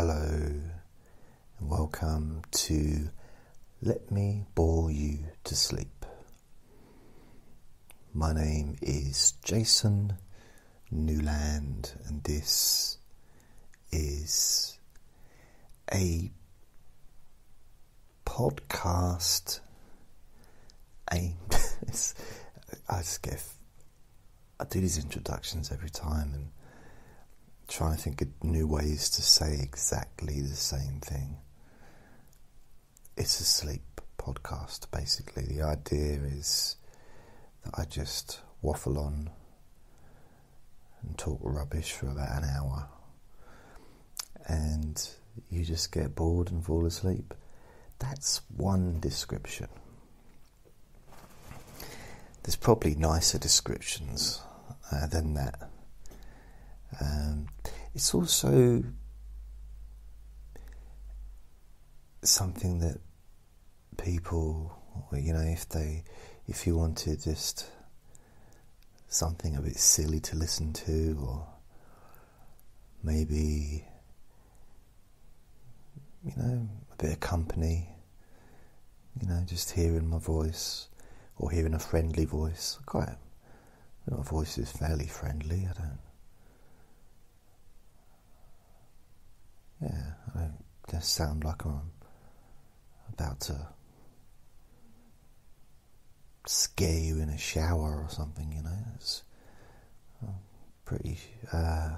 Hello, and welcome to Let Me Bore You to Sleep. My name is Jason Newland, and this is a podcast aimed. I just get. I do these introductions every time and trying to think of new ways to say exactly the same thing. It's a sleep podcast, basically. The idea is that I just waffle on and talk rubbish for about an hour, and you just get bored and fall asleep. That's one description. There's probably nicer descriptions uh, than that. Um, it's also something that people, you know, if they, if you wanted just something a bit silly to listen to, or maybe, you know, a bit of company, you know, just hearing my voice or hearing a friendly voice. Quite, my voice is fairly friendly. I don't Yeah, I don't sound like I'm about to scare you in a shower or something, you know. It's uh, pretty. Uh,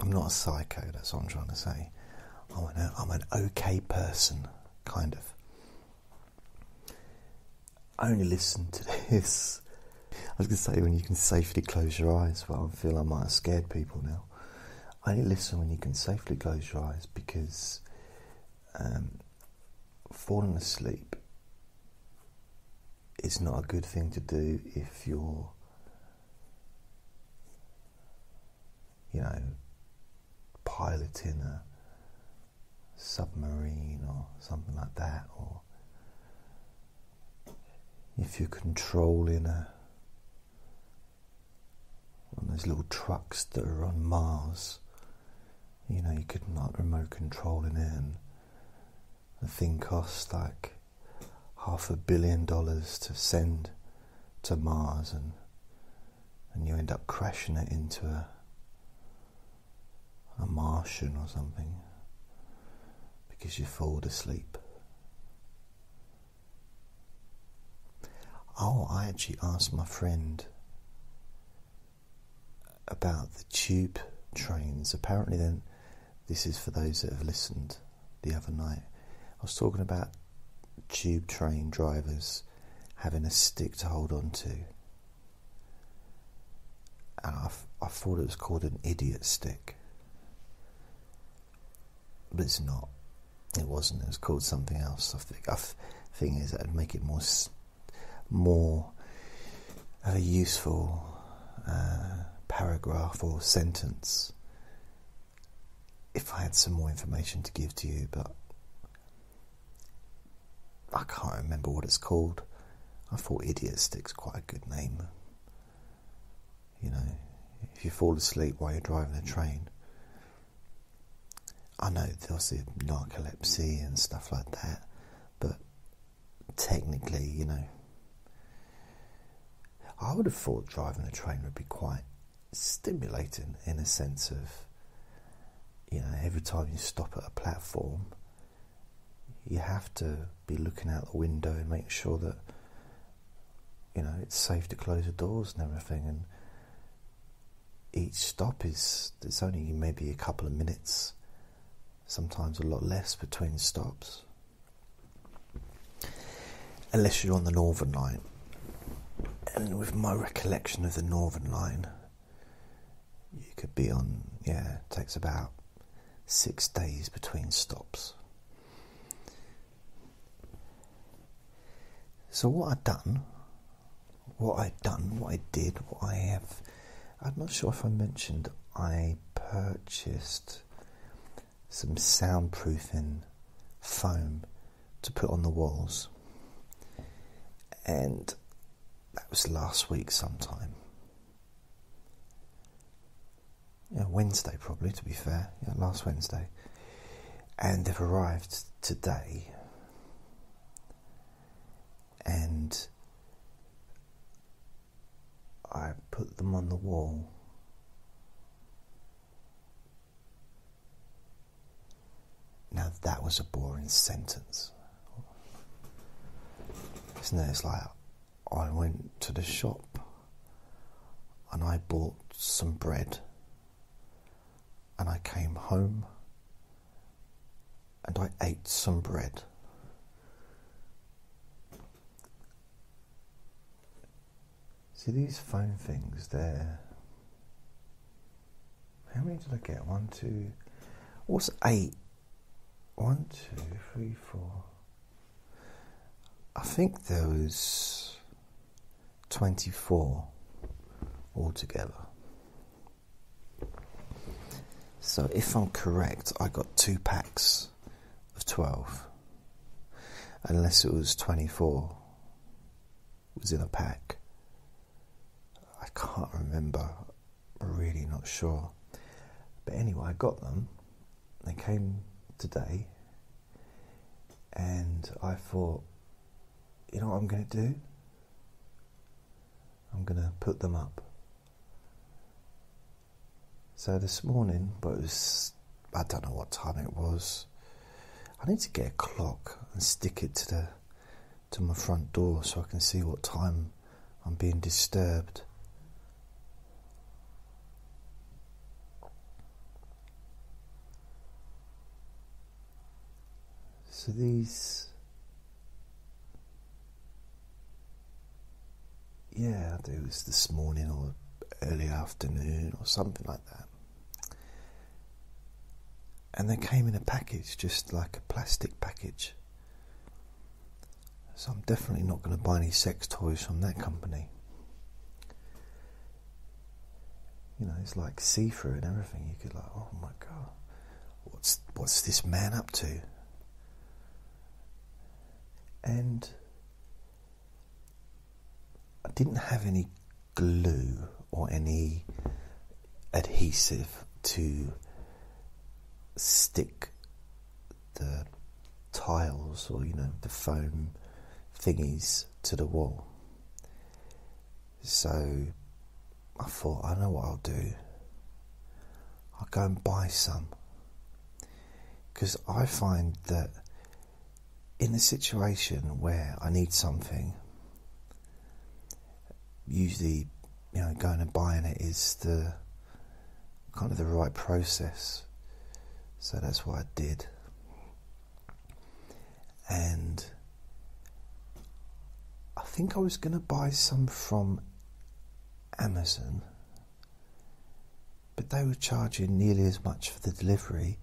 I'm not a psycho, that's what I'm trying to say. I'm an, I'm an okay person, kind of. I only listen to this. I was going to say when you can safely close your eyes, but I feel I might have scared people now. Only listen when you can safely close your eyes because um, falling asleep is not a good thing to do if you're, you know, piloting a submarine or something like that, or if you're controlling a one of those little trucks that are on Mars you know, you could not remote control it, and the thing costs like half a billion dollars to send to Mars, and and you end up crashing it into a a Martian or something because you fall asleep. Oh, I actually asked my friend about the tube trains. Apparently, then this is for those that have listened the other night. I was talking about tube train drivers having a stick to hold on to. And I, I thought it was called an idiot stick. But it's not. It wasn't. It was called something else. I think. I thing is, that'd make it more, more a useful uh, paragraph or sentence if I had some more information to give to you, but I can't remember what it's called. I thought Idiot Stick's quite a good name. You know, if you fall asleep while you're driving a train. I know there's the narcolepsy and stuff like that, but technically, you know, I would have thought driving a train would be quite stimulating in a sense of you know, every time you stop at a platform, you have to be looking out the window and make sure that you know it's safe to close the doors and everything. And each stop is there's only maybe a couple of minutes, sometimes a lot less between stops, unless you're on the Northern Line. And with my recollection of the Northern Line, you could be on yeah, it takes about six days between stops. So what I'd done, what I'd done, what I did, what I have, I'm not sure if I mentioned I purchased some soundproofing foam to put on the walls, and that was last week sometime. You know, Wednesday probably to be fair, yeah, last Wednesday, and they've arrived today, and I put them on the wall. Now that was a boring sentence. Isn't it? It's like I went to the shop and I bought some bread and I came home and I ate some bread. See these phone things there. How many did I get? One, two. What's eight? One, two, three, four. I think there was 24 altogether. So, if I'm correct, I got two packs of 12, unless it was 24 was in a pack. I can't remember, I'm really not sure. But anyway, I got them. They came today, and I thought, you know what I'm going to do? I'm going to put them up. So this morning, but it was, I don't know what time it was. I need to get a clock and stick it to the to my front door so I can see what time I'm being disturbed. So these, yeah, it was this morning or early afternoon or something like that. And they came in a package, just like a plastic package. So I'm definitely not going to buy any sex toys from that company. You know, it's like see through and everything. You could like, oh my god, what's what's this man up to? and I didn't have any glue or any adhesive to stick the tiles or you know the foam thingies to the wall. So I thought, I know what I'll do. I'll go and buy some because I find that in a situation where I need something, usually, you know, going and buying it is the kind of the right process. So that's what I did. And I think I was going to buy some from Amazon, but they were charging nearly as much for the delivery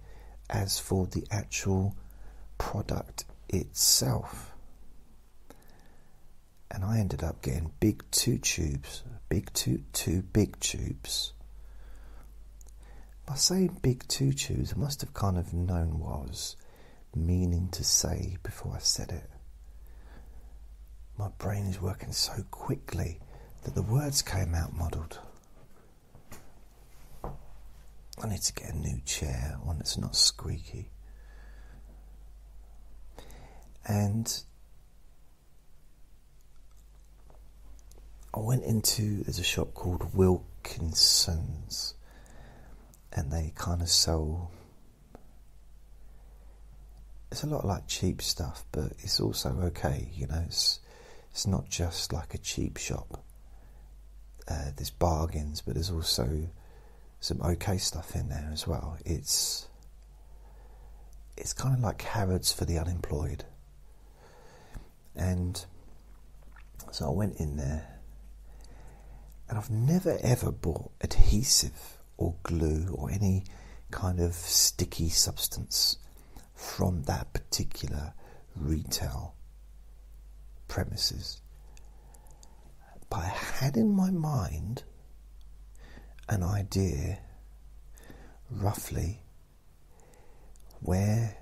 as for the actual product itself. And I ended up getting big two tubes, big two, two big tubes. By saying big two tubes, I must have kind of known what I was meaning to say before I said it. My brain is working so quickly that the words came out muddled. I need to get a new chair, one that's not squeaky and I went into there's a shop called Wilkinson's, and they kind of sell. It's a lot like cheap stuff, but it's also okay. You know, it's it's not just like a cheap shop. Uh, there's bargains, but there's also some okay stuff in there as well. It's it's kind of like Harrods for the unemployed. And so I went in there, and I've never ever bought adhesive or glue or any kind of sticky substance from that particular retail premises. But I had in my mind an idea roughly where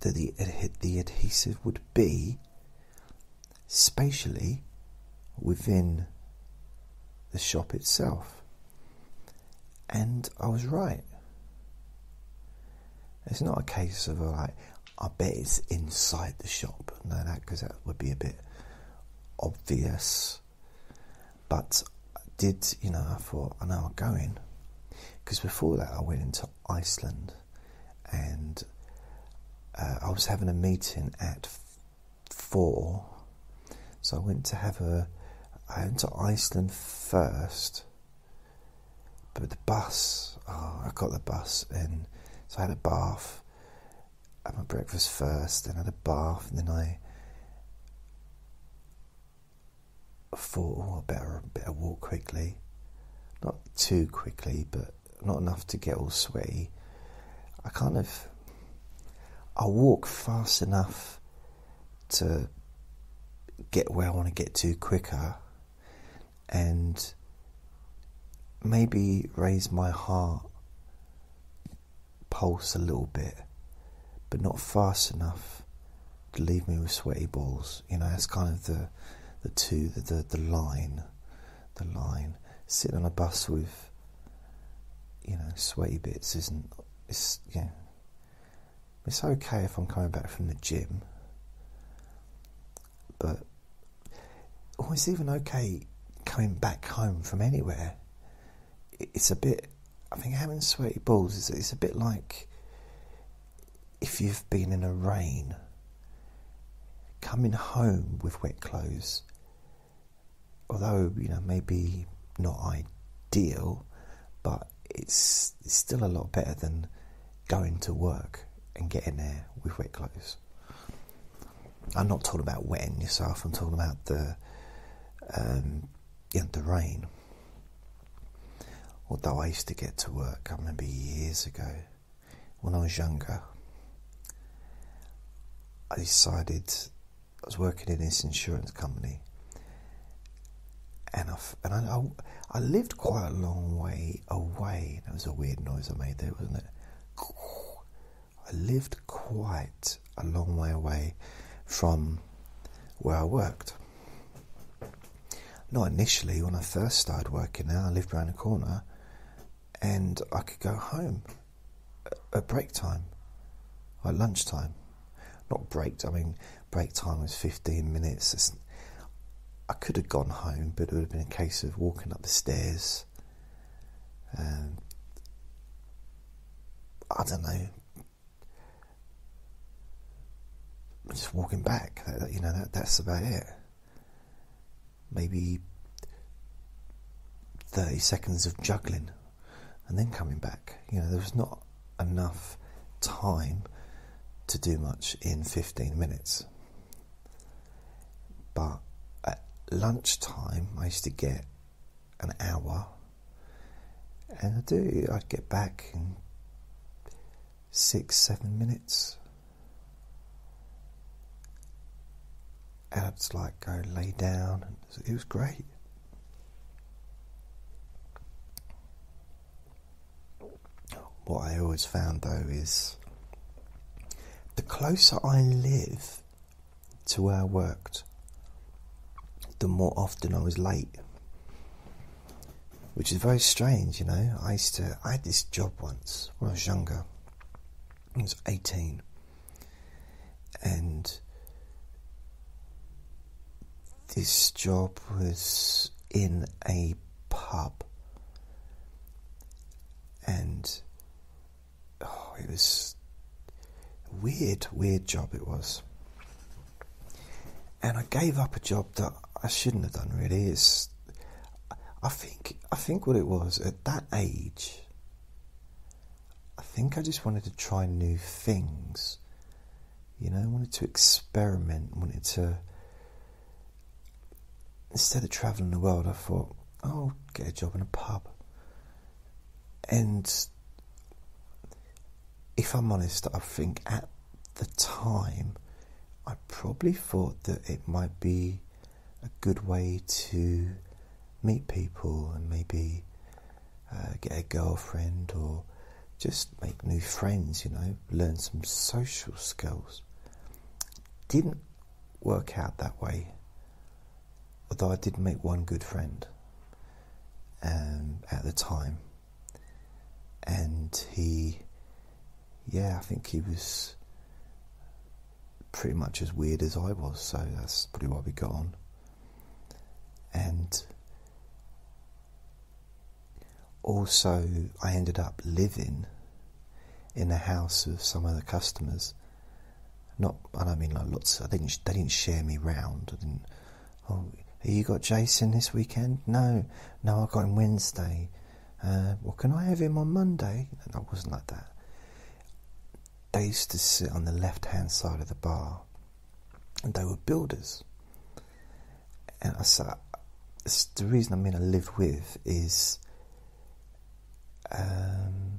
that the, the adhesive would be spatially within the shop itself. And I was right. It's not a case of like, I bet it's inside the shop. No, that because that would be a bit obvious. But I did, you know, I thought, I know I'm going. Because before that, I went into Iceland and uh, I was having a meeting at four. So I went to have a. I went to Iceland first, but the bus. Oh, I got the bus, and so I had a bath, had my breakfast first, then had a bath, and then I thought, oh, I better, better walk quickly. Not too quickly, but not enough to get all sweaty. I kind of I walk fast enough to get where I want to get to quicker and maybe raise my heart pulse a little bit, but not fast enough to leave me with sweaty balls. You know, that's kind of the the two the the, the line, the line. Sitting on a bus with you know sweaty bits isn't it's yeah. It's okay if I'm coming back from the gym, but oh, it's even okay coming back home from anywhere. It's a bit. I think having sweaty balls is it's a bit like if you've been in a rain, coming home with wet clothes. Although you know maybe not ideal, but it's, it's still a lot better than going to work and getting there with wet clothes. I'm not talking about wetting yourself. I'm talking about the um, yeah, the rain. Although I used to get to work, I remember years ago when I was younger. I decided I was working in this insurance company, and I and I, I, lived quite a long way away. That was a weird noise I made there, wasn't it? I lived quite a long way away from where I worked. Not initially, when I first started working there, I lived around the corner and I could go home at break time, at lunchtime. Not break, I mean, break time was 15 minutes. It's, I could have gone home, but it would have been a case of walking up the stairs. Um, I don't know, just walking back. You know, that, that's about it. Maybe 30 seconds of juggling and then coming back. You know, there was not enough time to do much in 15 minutes. But at lunchtime, I used to get an hour, and I do, I'd get back in six, seven minutes. and I'd just like go lay down. It was great. What I always found though is the closer I live to where I worked, the more often I was late. Which is very strange, you know. I used to I had this job once when I was younger. I was eighteen. And this job was in a pub, and it was a weird, weird job. It was, and I gave up a job that I shouldn't have done. Really, it's. I think I think what it was at that age. I think I just wanted to try new things. You know, I wanted to experiment, wanted to instead of travelling the world, I thought, oh, I'll get a job in a pub. And if I'm honest, I think at the time, I probably thought that it might be a good way to meet people and maybe uh, get a girlfriend or just make new friends, you know, learn some social skills. Didn't work out that way although I did make one good friend um, at the time, and he, yeah, I think he was pretty much as weird as I was, so that's probably why we got on. And also, I ended up living in the house of some of the customers. Not, I don't mean like lots. I didn't. They didn't share me round. I didn't. Oh, you got Jason this weekend? No, no, I got him Wednesday. Uh, well, can I have him on Monday? And I wasn't like that. They used to sit on the left-hand side of the bar, and they were builders. And I said, the reason I mean I live with is. Um,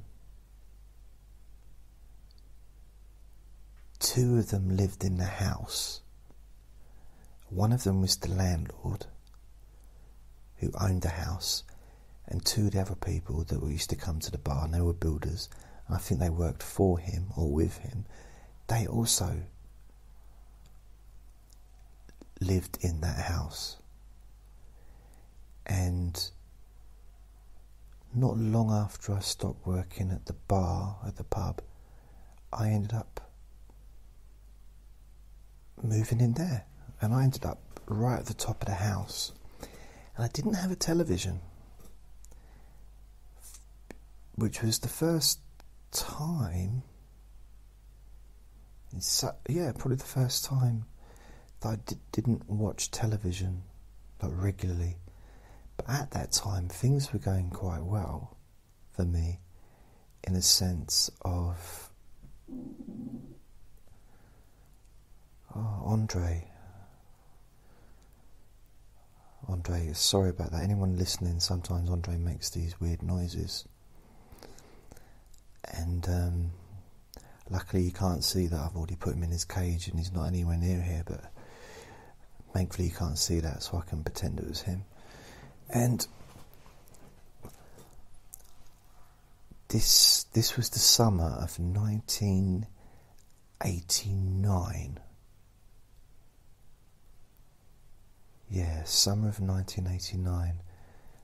two of them lived in the house. One of them was the landlord who owned the house, and two of the other people that used to come to the bar, and they were builders, I think they worked for him or with him, they also lived in that house. And not long after I stopped working at the bar, at the pub, I ended up moving in there. And I ended up right at the top of the house. And I didn't have a television, which was the first time, yeah, probably the first time that I didn't watch television like regularly. But at that time, things were going quite well for me in a sense of Oh, Andre. Andre, sorry about that. Anyone listening, sometimes Andre makes these weird noises. And um, luckily, you can't see that I've already put him in his cage and he's not anywhere near here, but thankfully, you can't see that, so I can pretend it was him. And this, this was the summer of 1989. Yeah, summer of 1989.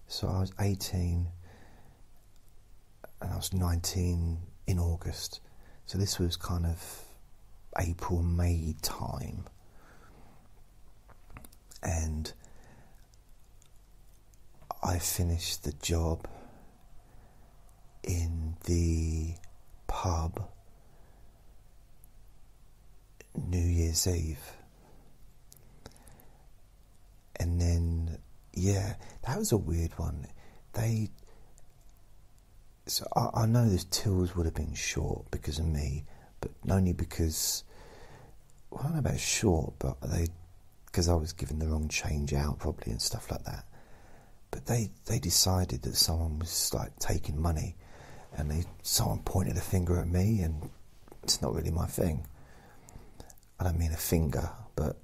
So I was 18 and I was 19 in August. So this was kind of April, May time. And I finished the job in the pub New Year's Eve and then yeah, that was a weird one. They so I, I know the tills would have been short because of me, but only because well, I don't know about short, but they because I was given the wrong change out probably and stuff like that. But they they decided that someone was like taking money, and they someone pointed a finger at me, and it's not really my thing. I don't mean a finger, but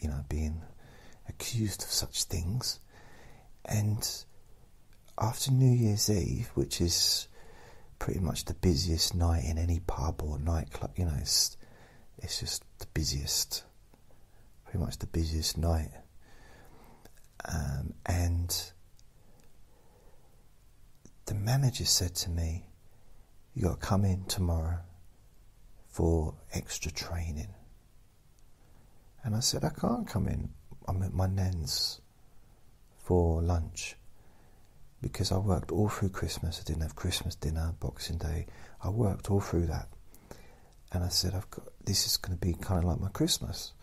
you know, being accused of such things. And after New Year's Eve, which is pretty much the busiest night in any pub or nightclub, you know, it's, it's just the busiest, pretty much the busiest night. Um, and the manager said to me, You got to come in tomorrow for extra training. And I said, I can't come in. I'm at my nan's for lunch because I worked all through Christmas. I didn't have Christmas dinner, Boxing Day. I worked all through that, and I said, "I've got this is going to be kind of like my Christmas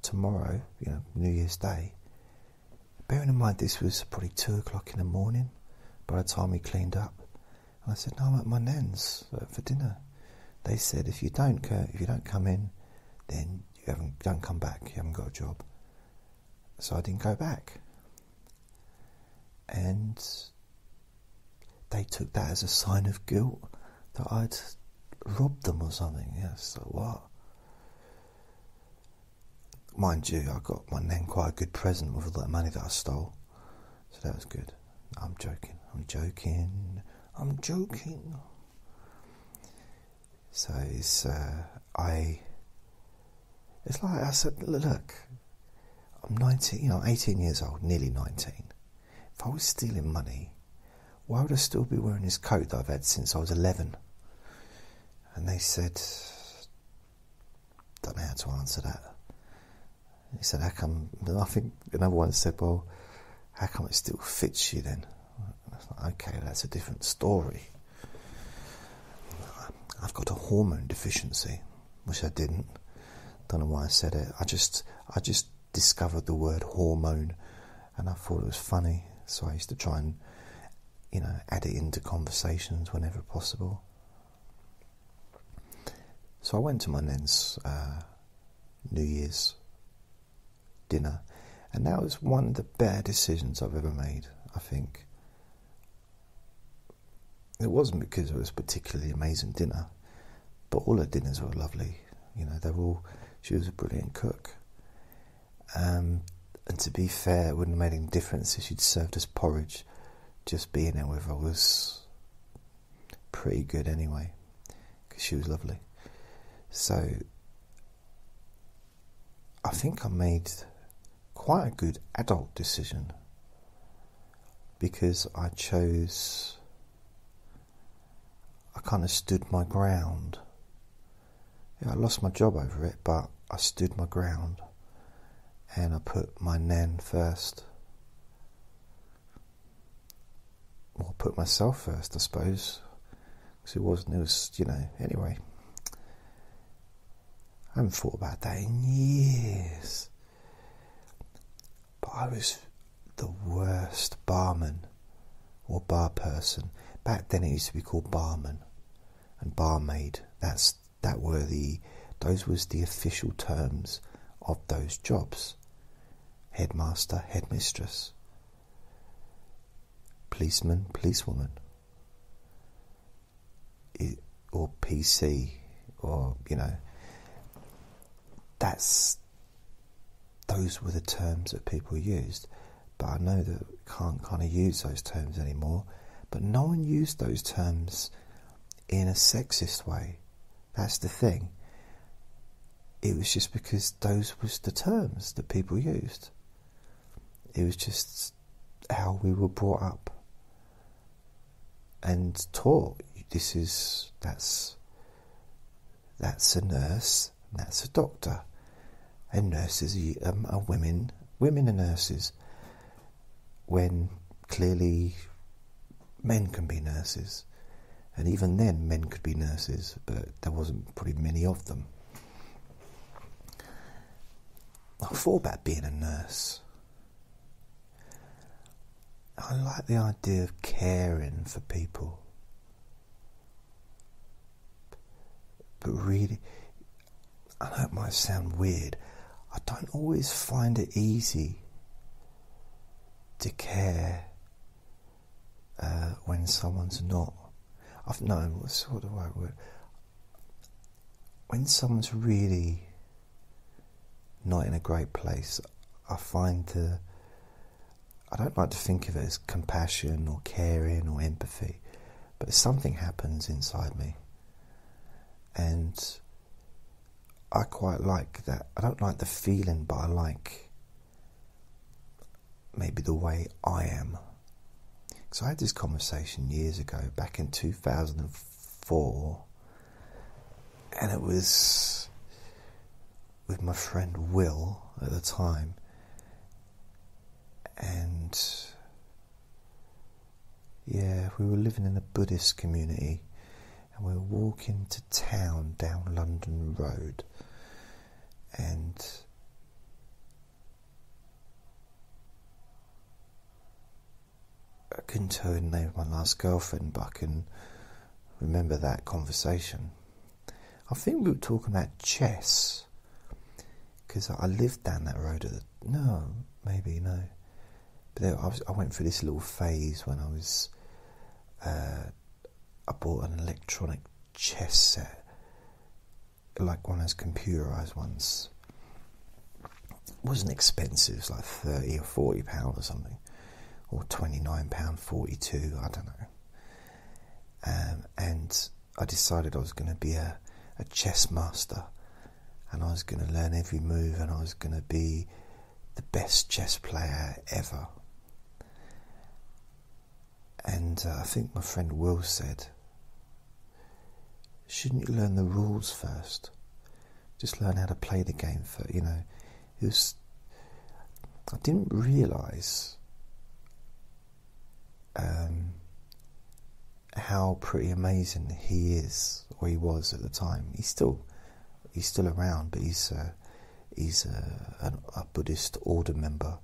tomorrow, you know, New Year's Day." Bearing in mind this was probably two o'clock in the morning by the time we cleaned up, and I said, "No, I'm at my nan's uh, for dinner." They said, "If you don't, if you don't come in, then you haven't don't come back. You haven't got a job." so I didn't go back. And they took that as a sign of guilt that I'd robbed them or something. Yes, so what? Mind you, I got my nan quite a good present with all that money that I stole, so that was good. I'm joking. I'm joking. I'm joking. So it's uh, I. It's like I said. Look, I'm 19, you know, 18 years old, nearly 19. If I was stealing money, why would I still be wearing this coat that I've had since I was 11? And they said, don't know how to answer that. He said, how come, I think another one said, well, how come it still fits you then? Like, okay, that's a different story. I've got a hormone deficiency, which I didn't. Don't know why I said it. I just, I just discovered the word hormone, and I thought it was funny. So I used to try and, you know, add it into conversations whenever possible. So I went to my nan's uh, New Year's dinner, and that was one of the bad decisions I've ever made, I think. It wasn't because it was particularly amazing dinner, but all her dinners were lovely. You know, they were all, she was a brilliant cook. Um, and to be fair, it wouldn't have made any difference if she'd served us porridge. Just being there with her was pretty good anyway, because she was lovely. So I think I made quite a good adult decision because I chose, I kind of stood my ground. Yeah, I lost my job over it, but I stood my ground and I put my nan first. Or put myself first, I suppose, because it wasn't, it was, you know, anyway. I haven't thought about that in years. But I was the worst barman or bar person. Back then it used to be called barman and barmaid. That's that were the those was the official terms of those jobs. Headmaster, headmistress, policeman, policewoman, or PC, or you know that's those were the terms that people used. But I know that we can't kind of use those terms anymore. But no one used those terms in a sexist way. That's the thing. It was just because those was the terms that people used. It was just how we were brought up and taught. This is that's that's a nurse, that's a doctor. And nurses um, are women. Women are nurses. When clearly men can be nurses. And even then, men could be nurses, but there wasn't probably many of them. I thought about being a nurse. I like the idea of caring for people. But really, I know it might sound weird, I don't always find it easy to care uh, when someone's not. I've known what sort of word. When someone's really not in a great place, I find the. I don't like to think of it as compassion or caring or empathy, but something happens inside me. And I quite like that. I don't like the feeling, but I like maybe the way I am. So I had this conversation years ago, back in 2004, and it was with my friend Will at the time, and yeah, we were living in a Buddhist community and we were walking to town down London Road, and I couldn't tell you the name of my last girlfriend, but I can remember that conversation. I think we were talking about chess because I lived down that road. At the, no, maybe no, but I, was, I went through this little phase when I was. Uh, I bought an electronic chess set, like one of those computerized ones. It wasn't expensive, it was like thirty or forty pound or something, or twenty nine pound forty two. I don't know. Um, and I decided I was going to be a, a chess master, and I was going to learn every move, and I was going to be the best chess player ever. And uh, I think my friend Will said, Shouldn't you learn the rules first? Just learn how to play the game for you know. It was I didn't realise um, how pretty amazing he is, or he was at the time. He's still he's still around, but he's uh, he's uh, a, a, Buddhist order member,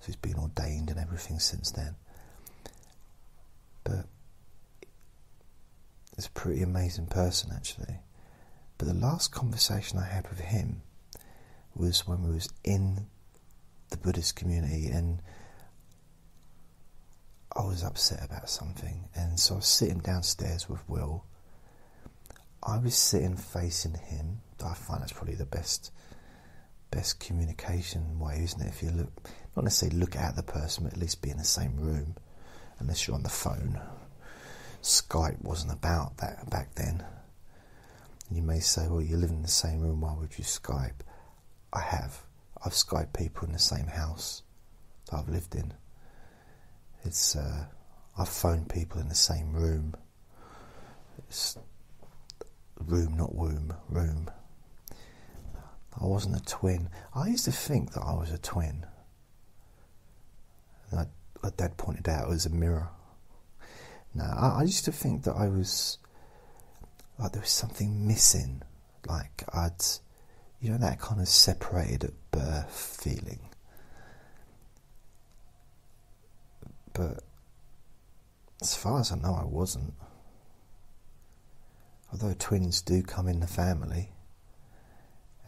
so he's been ordained and everything since then. But he's a pretty amazing person, actually. But the last conversation I had with him was when we was in the Buddhist community and I was upset about something, and so I was sitting downstairs with Will. I was sitting facing him. I find that's probably the best best communication way, isn't it? If you look, not necessarily look at the person, but at least be in the same room, unless you're on the phone. Skype wasn't about that back then. You may say, well, you live in the same room, why would you Skype? I have. I've Skyped people in the same house that I've lived in. It's uh, I've phoned people in the same room. It's room, not womb, room. I wasn't a twin. I used to think that I was a twin. And dad pointed out it was a mirror. No, I, I used to think that I was like there was something missing. Like I'd, you know, that kind of separated at birth feeling. But as far as I know, I wasn't. Although twins do come in the family,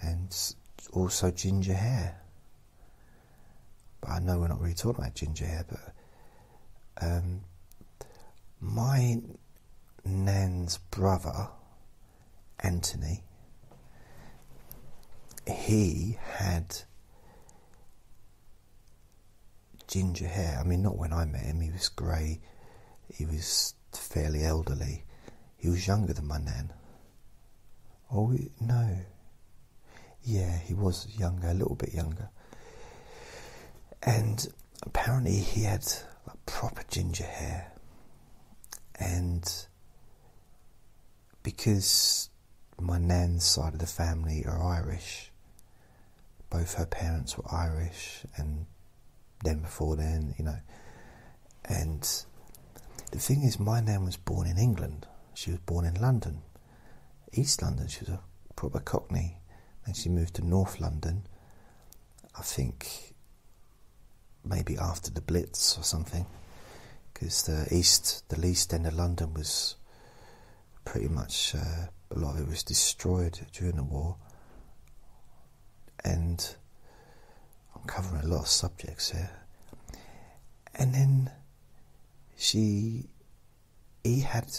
and also ginger hair. But I know we're not really talking about ginger hair, but um, my nan's brother, Anthony, he had ginger hair. I mean, not when I met him, he was grey, he was fairly elderly. He was younger than my nan. Oh, no. Yeah, he was younger, a little bit younger. And apparently he had like, proper ginger hair. And because my nan's side of the family are Irish, both her parents were Irish and then before then, you know. And the thing is, my nan was born in England. She was born in London, East London. She was a proper Cockney. Then she moved to North London. I think maybe after the Blitz or something, because the east, the east end of London was pretty much uh, a lot of it was destroyed during the war, and I'm covering a lot of subjects here. And then she, he had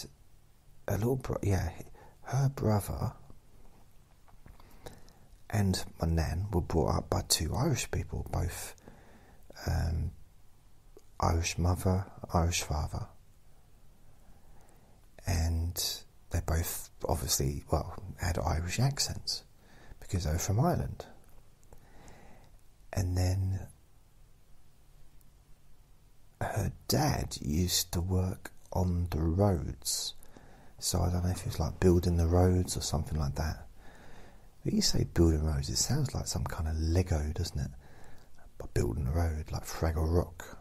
a little bro, yeah, her brother and my nan were brought up by two Irish people, both um, Irish mother, Irish father, and they both obviously, well, had Irish accents because they were from Ireland and then her dad used to work on the roads. So I don't know if it was like building the roads or something like that. You say building roads, it sounds like some kind of Lego, doesn't it? But building a road, like Fraggle Rock.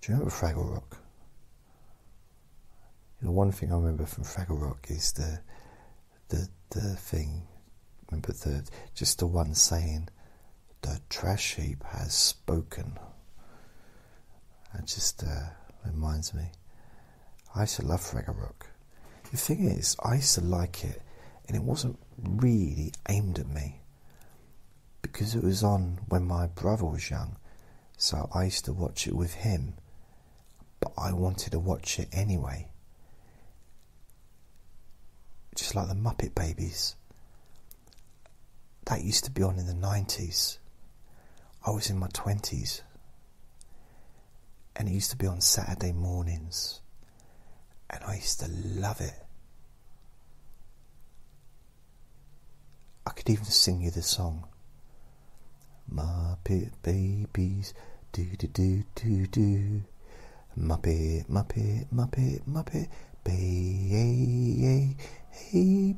Do you remember Fraggle Rock? You know, one thing I remember from Fraggle Rock is the the the thing. Remember the just the one saying the trash heap has spoken. That just uh, reminds me. I used to love Fraggle Rock. The thing is, I used to like it, and it wasn't really aimed at me because it was on when my brother was young, so I used to watch it with him, but I wanted to watch it anyway. Just like the Muppet Babies. That used to be on in the 90s. I was in my 20s and it used to be on Saturday mornings and I used to love it. I could even sing you the song. Muppet babies, do do do do do. Muppet, Muppet, Muppet, Muppet,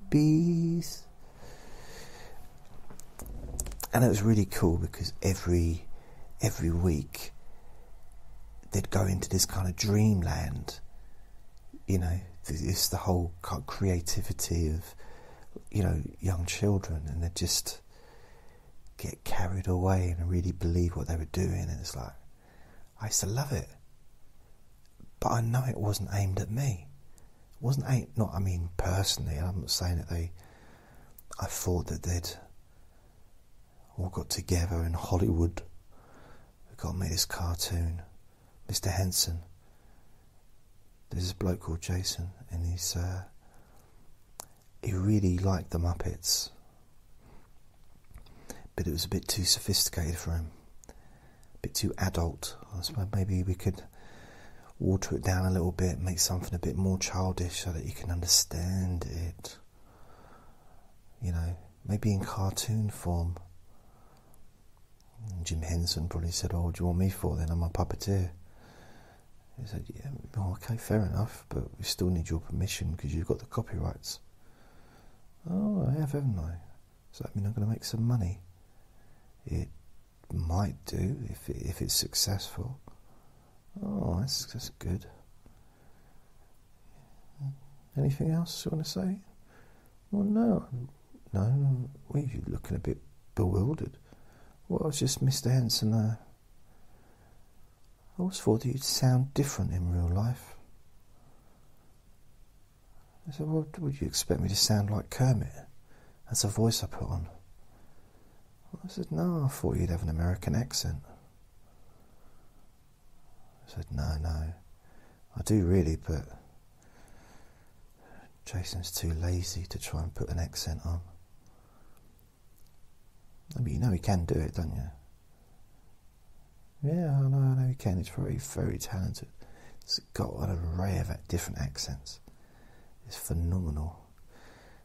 babies. And it was really cool because every every week they'd go into this kind of dreamland. You know, it's the whole creativity of you know young children, and they'd just get carried away and really believe what they were doing. And it's like I used to love it, but I know it wasn't aimed at me. It wasn't aimed. Not I mean personally. I'm not saying that they. I thought that they'd all got together in Hollywood. We got make this cartoon. Mr. Henson. There's this bloke called Jason, and he's uh, he really liked the Muppets, but it was a bit too sophisticated for him, a bit too adult. I suppose maybe we could water it down a little bit, make something a bit more childish so that you can understand it. You know, maybe in cartoon form. And Jim Henson probably said, Oh, what do you want me for then? I'm a puppeteer. He said, Yeah, okay, fair enough, but we still need your permission because you've got the copyrights. Oh, I have, haven't I? Does that mean I'm going to make some money? It might do if, if it's successful. Oh, that's, that's good. Anything else you want to say? Well, no. No, well, you're looking a bit bewildered. Well, it's just Mr. Henson. Uh, I always thought you'd sound different in real life. I said, well, would you expect me to sound like Kermit? That's a voice I put on. I said, no, I thought you'd have an American accent. I said, no, no, I do really, but Jason's too lazy to try and put an accent on. I mean, you know he can do it, don't you? Yeah, I know, I know he can. He's very, very talented. He's got an array of different accents. It's phenomenal.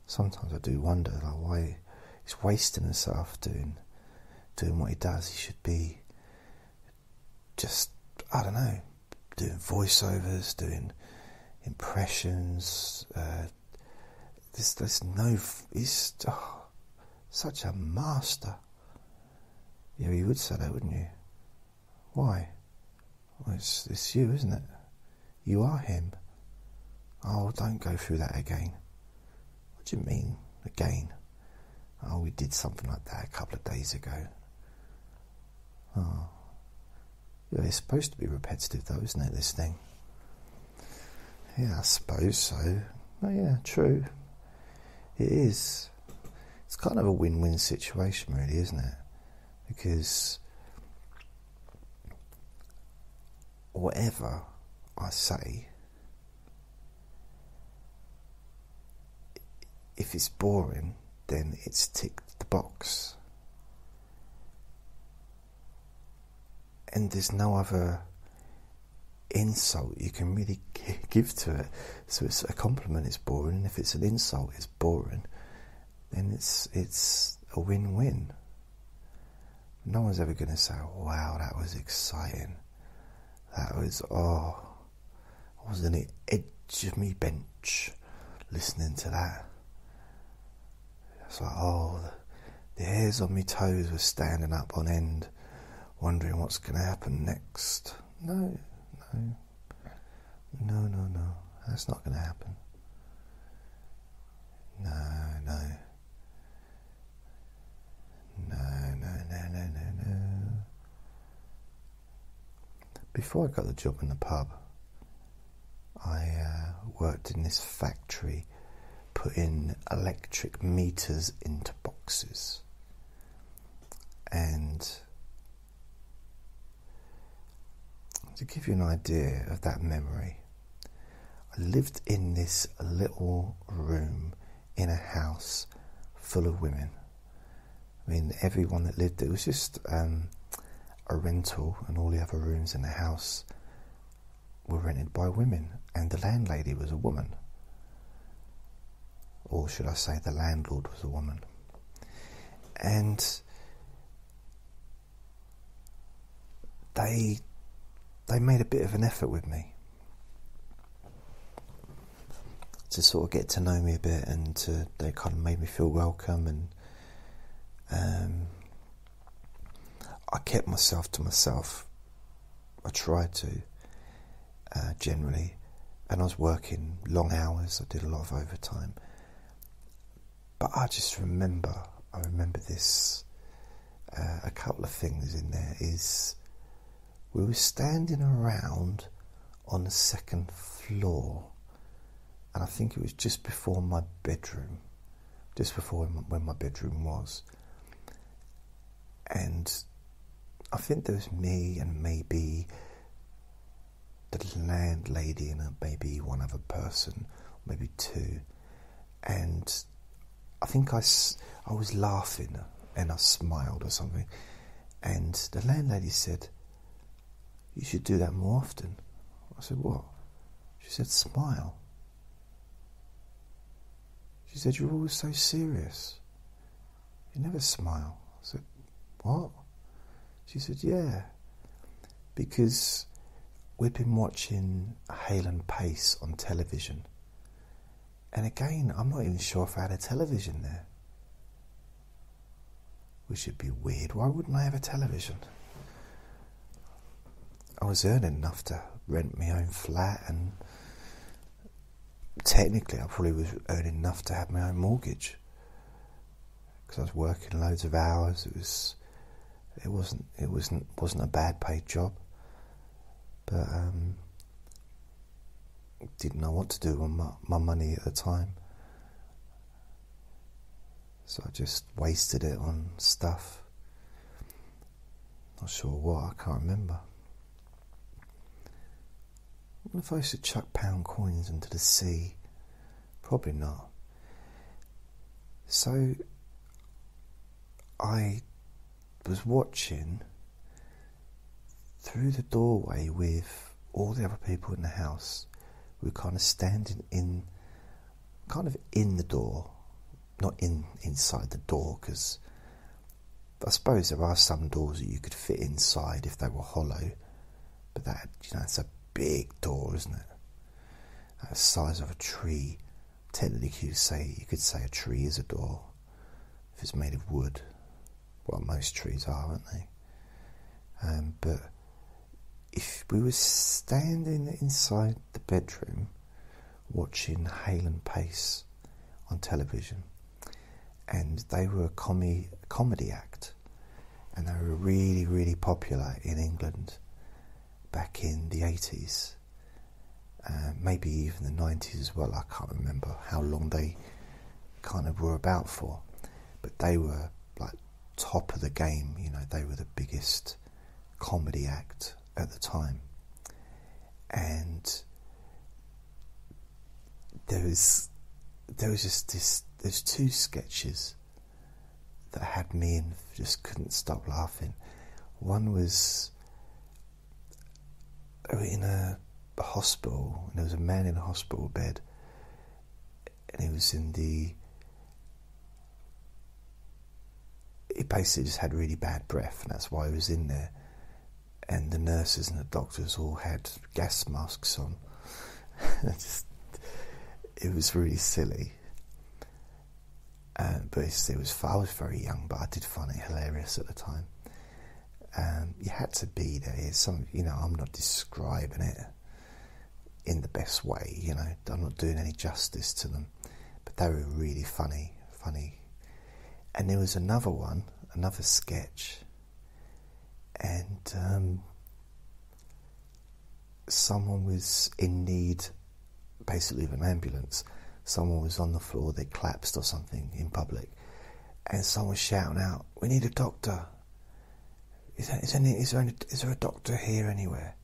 Sometimes I do wonder, like, why he's wasting himself doing doing what he does. He should be just, I don't know, doing voiceovers, doing impressions. Uh, there's, there's no, he's oh, such a master. Yeah, you would say that, wouldn't you? Why? Well, it's, it's you, isn't it? You are him. Oh, don't go through that again. What do you mean, again? Oh, we did something like that a couple of days ago. Oh. Yeah, it's supposed to be repetitive, though, isn't it, this thing? Yeah, I suppose so. Oh, yeah, true. It is. It's kind of a win win situation, really, isn't it? Because whatever I say, if it's boring, then it's ticked the box. And there's no other insult you can really give to it. So it's a compliment, it's boring. and If it's an insult, it's boring. Then it's it's a win-win. No one's ever going to say, "Wow, that was exciting." That was, oh, I wasn't it edge of me bench listening to that. It's like, oh, the, the hairs on my toes were standing up on end, wondering what's going to happen next. No, no, no, no, no, that's not going to happen. No, no. No, no, no, no, no, no. Before I got the job in the pub, I uh, worked in this factory putting electric meters into boxes. And to give you an idea of that memory, I lived in this little room in a house full of women. I mean, everyone that lived there was just um, a rental, and all the other rooms in the house were rented by women, and the landlady was a woman. Or should I say, the landlord was a woman. And they they made a bit of an effort with me to sort of get to know me a bit, and to, they kind of made me feel welcome, and um, I kept myself to myself. I tried to uh, generally, and I was working long hours. I did a lot of overtime, but I just remember. I remember this. Uh, a couple of things in there is we were standing around on the second floor, and I think it was just before my bedroom, just before when my bedroom was. And I think there was me and maybe the landlady and maybe one other person, maybe two. And I think I, I was laughing uh, and I smiled or something. And the landlady said, You should do that more often. I said, What? She said, Smile. She said, You're always so serious. You never smile. I said, What? She said, Yeah. Because we've been watching Hale and Pace on television. And again, I'm not even sure if I had a television there. Which would be weird. Why wouldn't I have a television? I was earning enough to rent my own flat, and technically, I probably was earning enough to have my own mortgage because I was working loads of hours. It was it wasn't it wasn't wasn't a bad paid job, but um, didn't know what to do with my, my money at the time. So I just wasted it on stuff. Not sure what, I can't remember. What if I to chuck pound coins into the sea? Probably not. So I was watching through the doorway with all the other people in the house. We were kind of standing in, kind of in the door, not in inside the door, because I suppose there are some doors that you could fit inside if they were hollow, but that you know it's a big door, isn't it? The size of a tree. Technically, you could say you could say a tree is a door if it's made of wood. Well, most trees are, aren't they? Um, but if we were standing inside the bedroom watching Hale and Pace on television, and they were a comedy, comedy act, and they were really, really popular in England back in the 80s, uh, maybe even the 90s as well. I can't remember how long they kind of were about for, but they were like top of the game. You know, they were the biggest comedy act at the time, and there was there was just this. There's two sketches that had me and just couldn't stop laughing. One was oh, in a, a hospital, and there was a man in a hospital bed, and he was in the he basically just had really bad breath, and that's why he was in there. And the nurses and the doctors all had gas masks on. just, it was really silly. But it was I was very young, but I did find it hilarious at the time. Um, you had to be there. Some, you know, I'm not describing it in the best way. You know, I'm not doing any justice to them, but they were really funny, funny and there was another one, another sketch, and um, someone was in need, basically, of an ambulance. Someone was on the floor, they collapsed or something in public, and someone was shouting out, "We need a doctor! Is there, a doctor here anywhere?"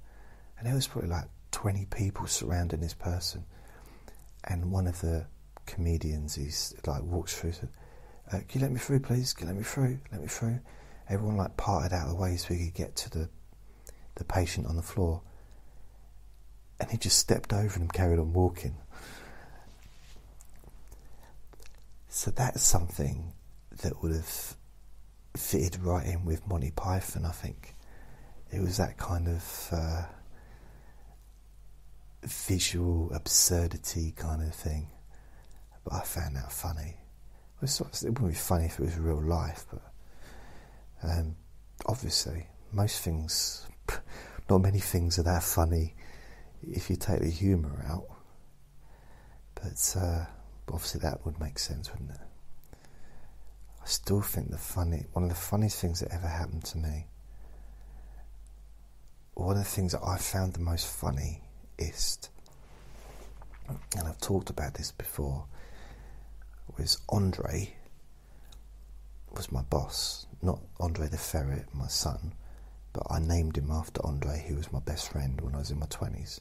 And there was probably like twenty people surrounding this person, and one of the comedians, he's like walks through. Said, uh, can you let me through, please? Can you let me through? Let me through. Everyone like parted out of the way so we could get to the the patient on the floor. And he just stepped over and carried on walking. So that's something that would have fitted right in with Monty Python, I think. It was that kind of uh, visual absurdity kind of thing. But I found that funny. It wouldn't be funny if it was real life, but um, obviously, most things, not many things are that funny if you take the humour out. But uh, obviously, that would make sense, wouldn't it? I still think the funny, one of the funniest things that ever happened to me, one of the things that I found the most funniest, and I've talked about this before, was Andre was my boss, not Andre the Ferret, my son, but I named him after Andre, who was my best friend when I was in my 20s,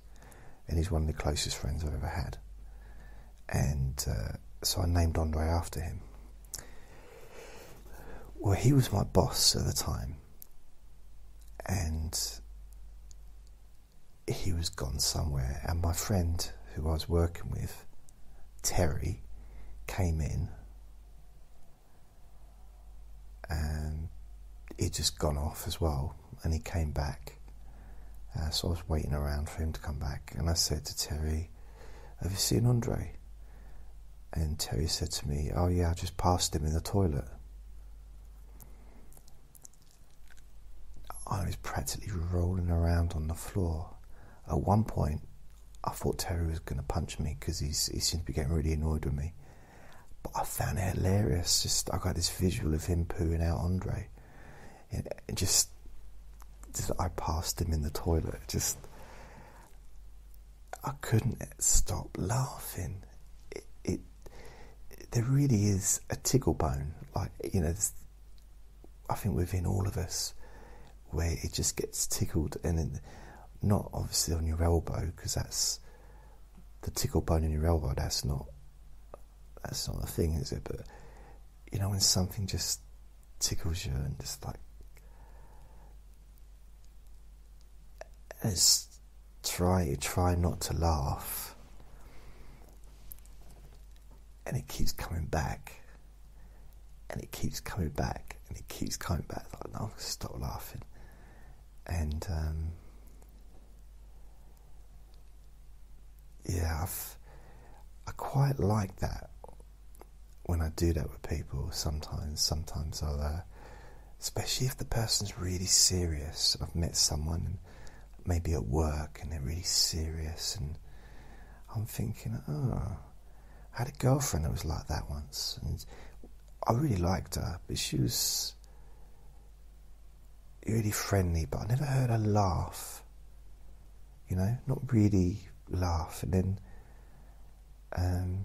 and he's one of the closest friends I've ever had. And uh, so I named Andre after him. Well, he was my boss at the time, and he was gone somewhere, and my friend who I was working with, Terry, came in and he'd just gone off as well, and he came back. Uh, so I was waiting around for him to come back, and I said to Terry, "Have you seen Andre?" And Terry said to me, "Oh yeah, I just passed him in the toilet." I was practically rolling around on the floor. At one point, I thought Terry was going to punch me because he seemed to be getting really annoyed with me. But I found it hilarious. Just I got this visual of him pooing out Andre, and just, just I passed him in the toilet. Just I couldn't stop laughing. It, it there really is a tickle bone, like you know. I think within all of us, where it just gets tickled, and then not obviously on your elbow because that's the tickle bone in your elbow. That's not that's not the thing, is it? But you know, when something just tickles you and just like it's try try not to laugh and it keeps coming back and it keeps coming back and it keeps coming back. Like no stop laughing. And um, yeah I've I quite like that when I do that with people, sometimes, sometimes I'll, uh, especially if the person's really serious. I've met someone, maybe at work, and they're really serious, and I'm thinking, oh, I had a girlfriend that was like that once, and I really liked her, but she was really friendly, but I never heard her laugh. You know, not really laugh, and then um,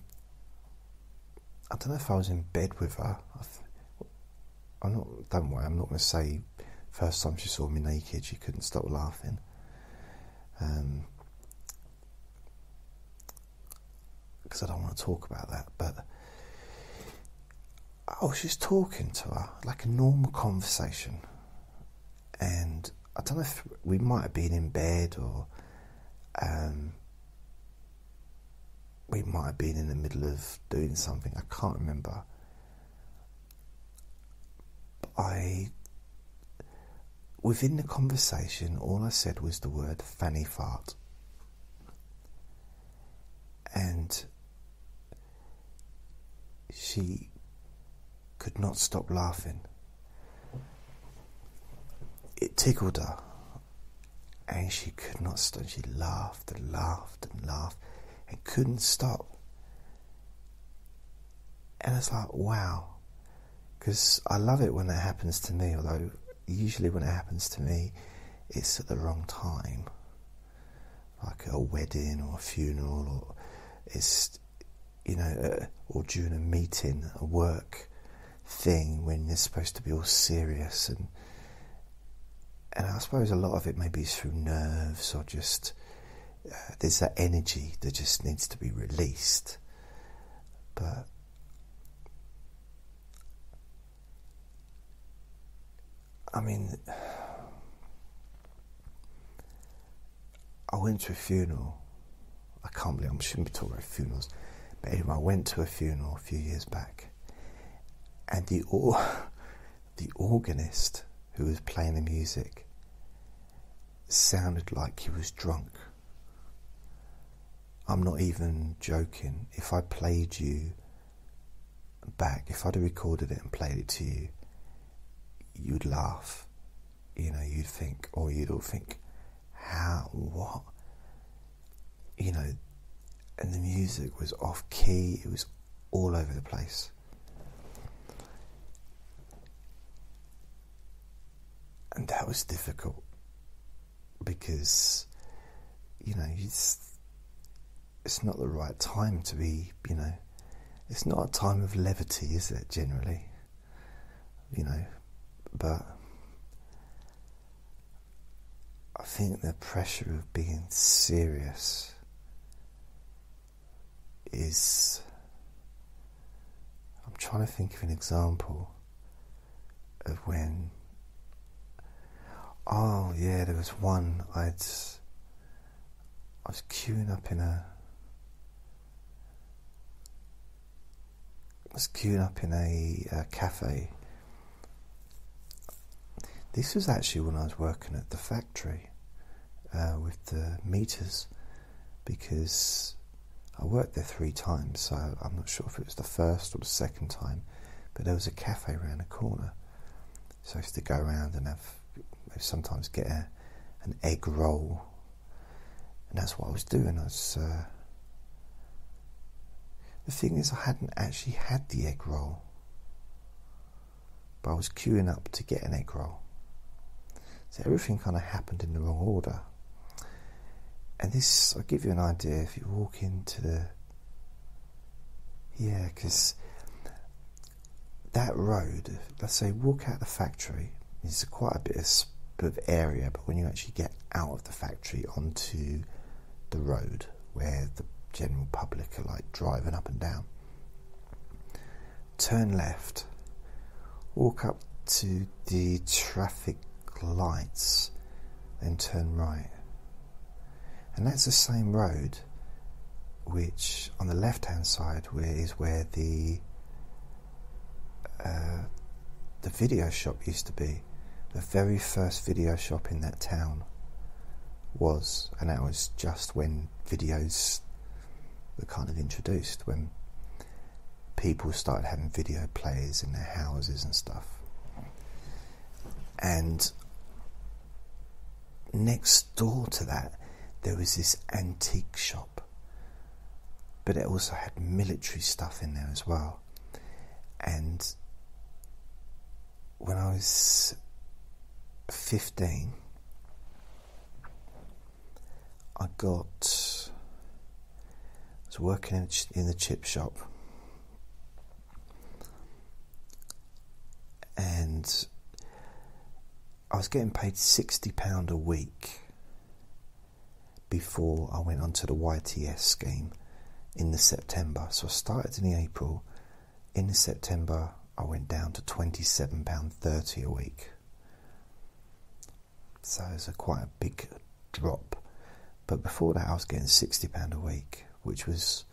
I don't know if I was in bed with her. I'm not. Don't worry. I'm not going to say. First time she saw me naked, she couldn't stop laughing. Um, because I don't want to talk about that. But I was just talking to her like a normal conversation, and I don't know if we might have been in bed or um, we might have been in the middle of doing something, I can't remember. But I, within the conversation, all I said was the word fanny fart. And she could not stop laughing. It tickled her, and she could not stop. She laughed and laughed and laughed and couldn't stop. And it's like, wow. Because I love it when that happens to me, although usually when it happens to me, it's at the wrong time. Like a wedding or a funeral, or it's, you know, uh, or during a meeting, a work thing when you're supposed to be all serious and and I suppose a lot of it maybe is through nerves or just there's that energy that just needs to be released. But I mean, I went to a funeral. I can't believe I shouldn't be talking about funerals, but anyway, I went to a funeral a few years back, and the or- the organist who was playing the music sounded like he was drunk. I'm not even joking. If I played you back, if I'd have recorded it and played it to you, you'd laugh. You know, you'd think, or you'd all think, how, what? You know, and the music was off key, it was all over the place. And that was difficult because, you know, it's, it's not the right time to be, you know, it's not a time of levity, is it, generally? You know, but I think the pressure of being serious is. I'm trying to think of an example of when. Oh, yeah, there was one I'd. I was queuing up in a. was queuing up in a, a cafe. This was actually when I was working at the factory uh, with the meters because I worked there three times, so I'm not sure if it was the first or the second time, but there was a cafe around the corner. So I used to go around and have sometimes get a, an egg roll, and that's what I was doing. I was. Uh, the thing is, I hadn't actually had the egg roll, but I was queuing up to get an egg roll. So everything kind of happened in the wrong order. And this, I'll give you an idea if you walk into the. Yeah, because that road, let's say walk out the factory, is quite a bit of, bit of area, but when you actually get out of the factory onto the road where the general public are like driving up and down, turn left, walk up to the traffic lights, then turn right. And that's the same road which on the left hand side where is where the uh, the video shop used to be. The very first video shop in that town was and that was just when videos were kind of introduced when people started having video players in their houses and stuff and next door to that there was this antique shop, but it also had military stuff in there as well. And when I was 15, I got. Was working in the chip shop. And I was getting paid £60 a week before I went onto the YTS scheme in the September. So I started in the April. In the September, I went down to £27.30 a week. So it's a quite a big drop. But before that, I was getting £60 a week, which was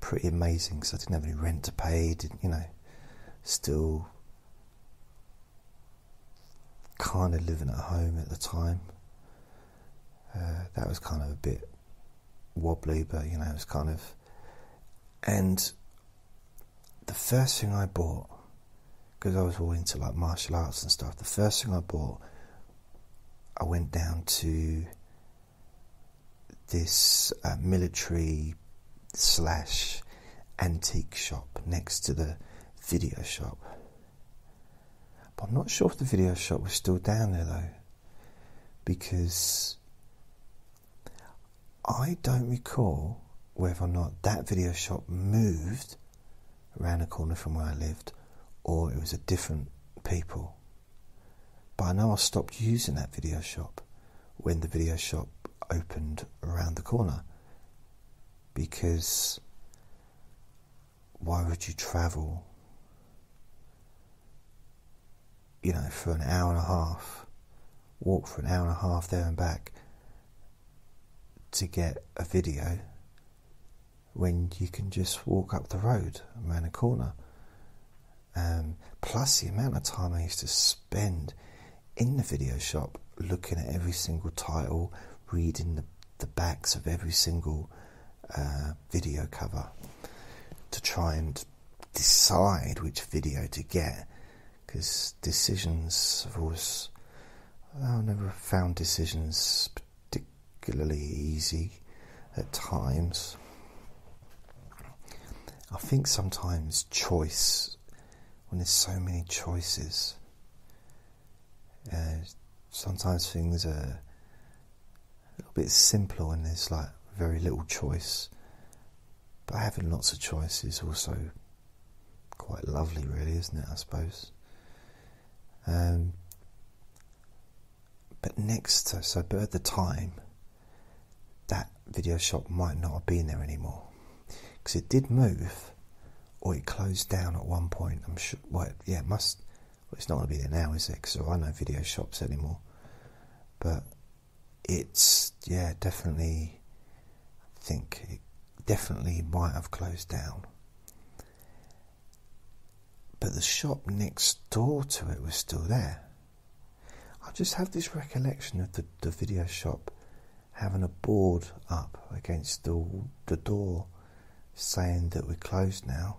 pretty amazing because I didn't have any rent to pay, didn't, you know, still kind of living at home at the time. Uh, that was kind of a bit wobbly, but you know, it was kind of. And the first thing I bought, because I was all into like martial arts and stuff, the first thing I bought, I went down to this uh, military slash antique shop next to the video shop. But I'm not sure if the video shop was still down there though, because I don't recall whether or not that video shop moved around the corner from where I lived or it was a different people. But I know I stopped using that video shop when the video shop opened around the corner because why would you travel you know for an hour and a half walk for an hour and a half there and back to get a video when you can just walk up the road around a corner. Um, plus, the amount of time I used to spend in the video shop looking at every single title, reading the, the backs of every single uh, video cover to try and decide which video to get because decisions have I've never found decisions particularly easy at times. I think sometimes choice, when there's so many choices, uh, sometimes things are little bit simpler when there's like very little choice. But having lots of choices also quite lovely, really, isn't it? I suppose. Um, but next, so but at the time, that video shop might not have been there anymore because it did move, or it closed down at one point. I'm sure. Well, yeah, it must. Well, it's not going to be there now, is it? Because there are no video shops anymore. But it's yeah, definitely. I think it definitely might have closed down. But the shop next door to it was still there. I just have this recollection of the, the video shop having a board up against the, the door saying that we're closed now.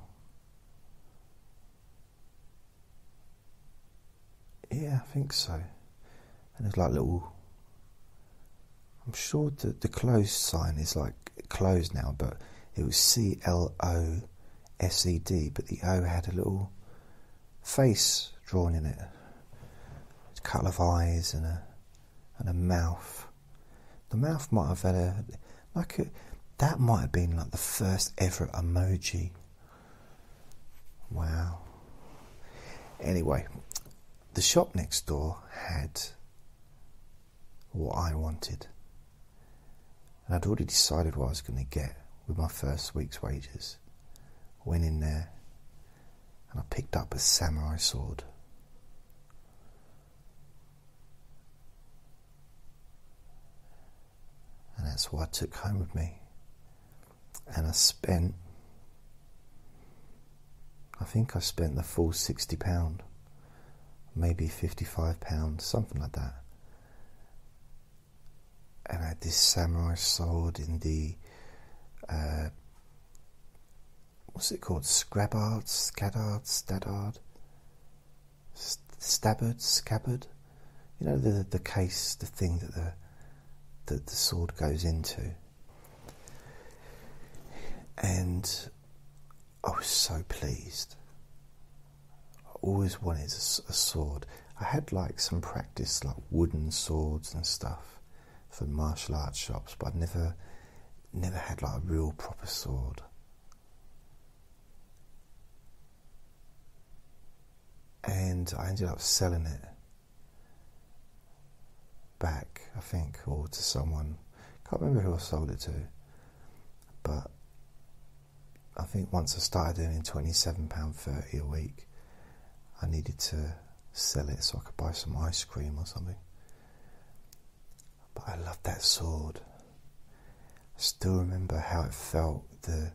Yeah, I think so. And there's like little. I'm sure that the closed sign is like closed now, but it was C L O S E D, but the O had a little face drawn in it, a couple of eyes and a and a mouth. The mouth might have had a like a, that might have been like the first ever emoji. Wow. Anyway, the shop next door had what I wanted. And I'd already decided what I was going to get with my first week's wages. Went in there and I picked up a samurai sword. And that's what I took home with me. And I spent, I think I spent the full £60, maybe £55, something like that. And I had this samurai sword in the uh, what's it called? Scrabard, Scadard, Stadard, Stabard, Scabbard. You know the the case, the thing that the that the sword goes into. And I was so pleased. I always wanted a, a sword. I had like some practice, like wooden swords and stuff, for martial arts shops, but I never, never had like a real proper sword. and I ended up selling it back, I think, or to someone. Can't remember who I sold it to, but I think once I started earning twenty-seven pound thirty a week, I needed to sell it so I could buy some ice cream or something. But I love that sword. I still remember how it felt. the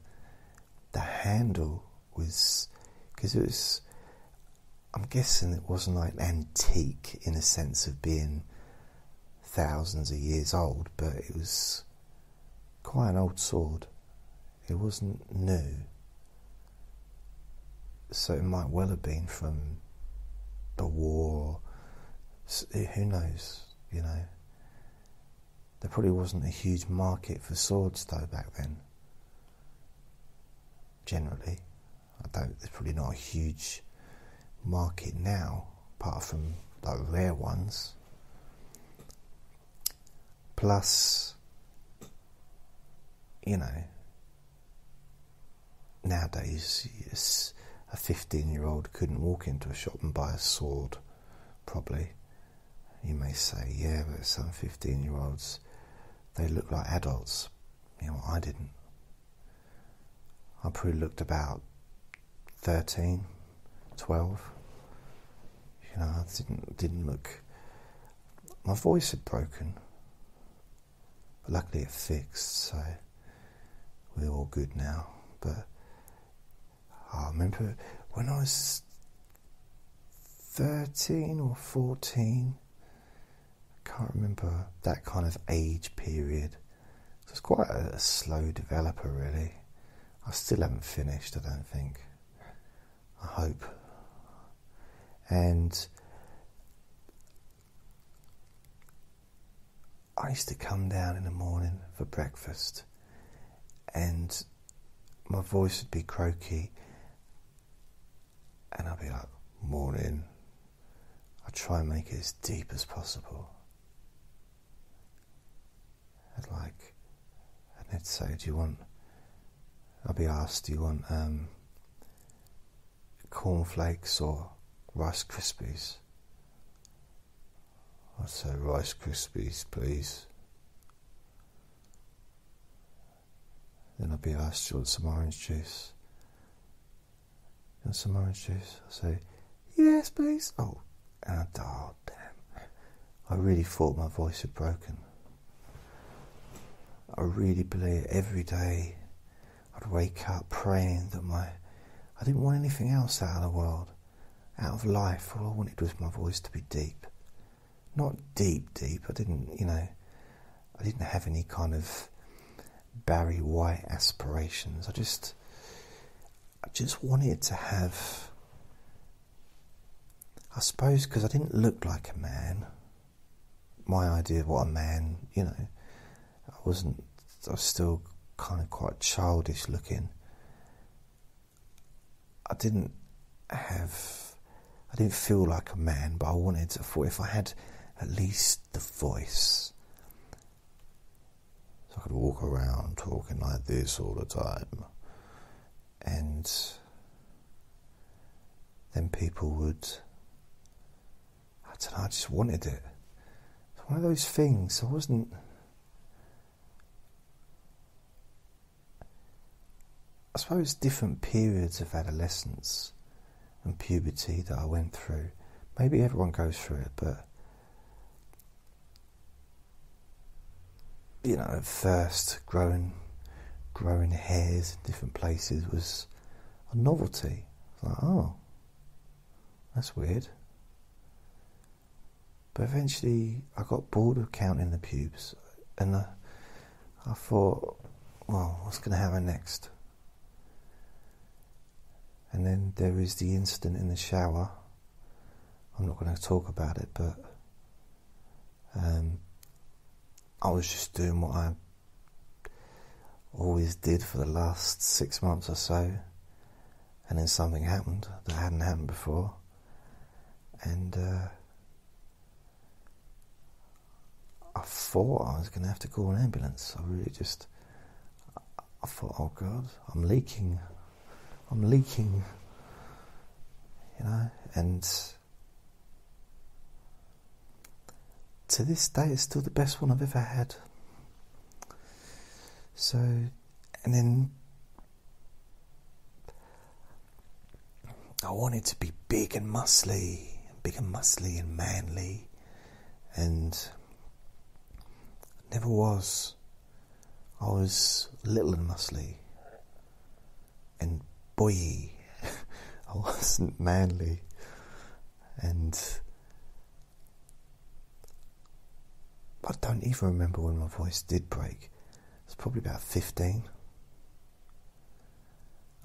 The handle was because it was I'm guessing it wasn't like antique in a sense of being thousands of years old, but it was quite an old sword. It wasn't new. So it might well have been from the war. Who knows, you know? There probably wasn't a huge market for swords though back then. Generally, I don't. There's probably not a huge market now, apart from like rare ones. Plus, you know, nowadays a 15 year old couldn't walk into a shop and buy a sword, probably. You may say, yeah, but some 15 year olds, they looked like adults. You know, I didn't. I probably looked about 13, 12. You know, I didn't, didn't look. My voice had broken. But luckily it fixed, so we're all good now. But I remember when I was 13 or 14, can't remember that kind of age period it's quite a, a slow developer, really. I still haven't finished, I don't think. I hope. And I used to come down in the morning for breakfast and my voice would be croaky and I'd be like, morning. I try and make it as deep as possible. And like, and they'd say, do you want, I'll be asked, do you want um, cornflakes or Rice Krispies? I'd say Rice Krispies, please. Then I'd be asked, do you want some orange juice? You want some orange juice? I say, yes, please. Oh, and I, oh, damn. I really thought my voice had broken. I really believe every day I'd wake up praying that my I didn't want anything else out of the world, out of life. All I wanted was my voice to be deep. Not deep, deep. I didn't, you know, I didn't have any kind of Barry White aspirations. I just, I just wanted to have. I suppose because I didn't look like a man. My idea of what a man, you know, wasn't. I was still kind of quite childish looking. I didn't have, I didn't feel like a man, but I wanted to. Thought if I had at least the voice, so I could walk around talking like this all the time, and then people would. I don't know. I just wanted it. It's one of those things. I wasn't. I suppose different periods of adolescence and puberty that I went through. Maybe everyone goes through it, but you know, at first growing growing hairs in different places was a novelty. Like, oh, that's weird. But eventually, I got bored of counting the pubes, and I, I thought, well, what's going to happen next? And then there is the incident in the shower. I'm not going to talk about it, but um, I was just doing what I always did for the last six months or so, and then something happened that hadn't happened before, and uh, I thought I was going to have to call an ambulance. I really just, I thought, oh God, I'm leaking. I'm leaking, you know, and to this day, it's still the best one I've ever had. So, and then I wanted to be big and muscly, big and muscly and manly, and never was. I was little and muscly and boy. I wasn't manly. And I don't even remember when my voice did break. It's probably about 15.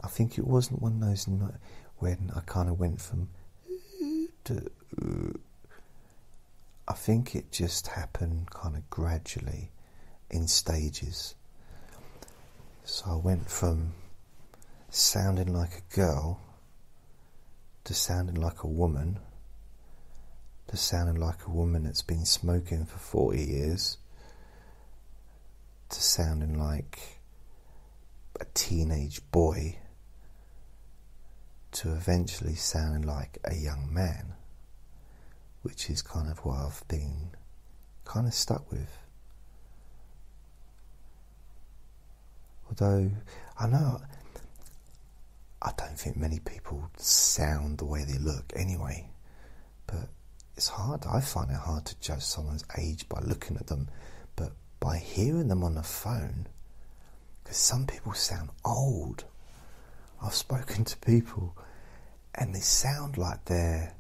I think it wasn't one of those when I kind of went from to. I think it just happened kind of gradually in stages. So I went from sounding like a girl to sounding like a woman to sounding like a woman that's been smoking for 40 years to sounding like a teenage boy to eventually sounding like a young man, which is kind of what I've been kind of stuck with. Although I know I don't think many people sound the way they look anyway, but it's hard. I find it hard to judge someone's age by looking at them, but by hearing them on the phone, because some people sound old. I've spoken to people and they sound like they're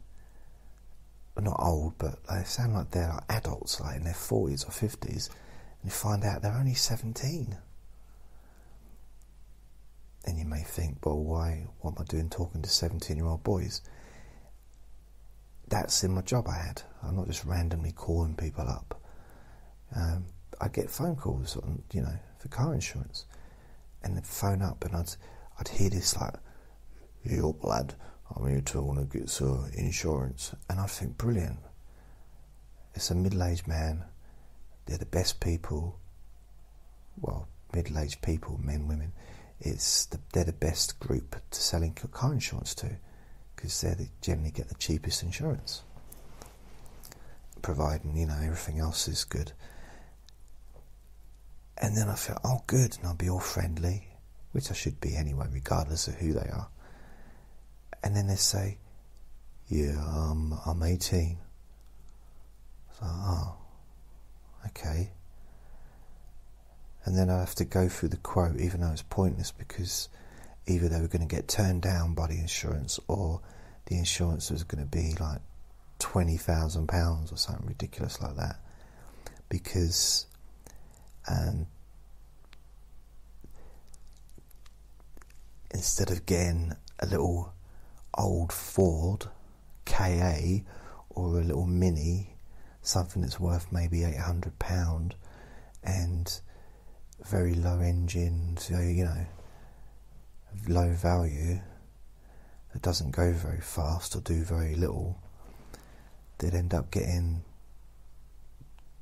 not old, but they sound like they're like adults, like in their 40s or 50s, and you find out they're only 17. And you may think, well, why? What am I doing talking to 17 year old boys? That's in my job I had. I'm not just randomly calling people up. Um, I get phone calls on, you know, for car insurance, and they'd phone up, and I'd, I'd hear this like, you "Yo, lad, I'm here to want to get some insurance," and I'd think, brilliant. It's a middle-aged man. They're the best people. Well, middle-aged people, men, women. It's the, they're the best group to selling car insurance to because they generally get the cheapest insurance, providing you know everything else is good. And then I felt, oh, good, and I'll be all friendly, which I should be anyway, regardless of who they are. And then they say, yeah, um, I'm 18. So, oh, okay. And then I have to go through the quote, even though it's pointless, because either they were going to get turned down by the insurance or the insurance was going to be like £20,000 or something ridiculous like that. Because and instead of getting a little old Ford KA or a little Mini, something that's worth maybe eight hundred pound and very low engine, so uh, you know, low value, that doesn't go very fast or do very little, they'd end up getting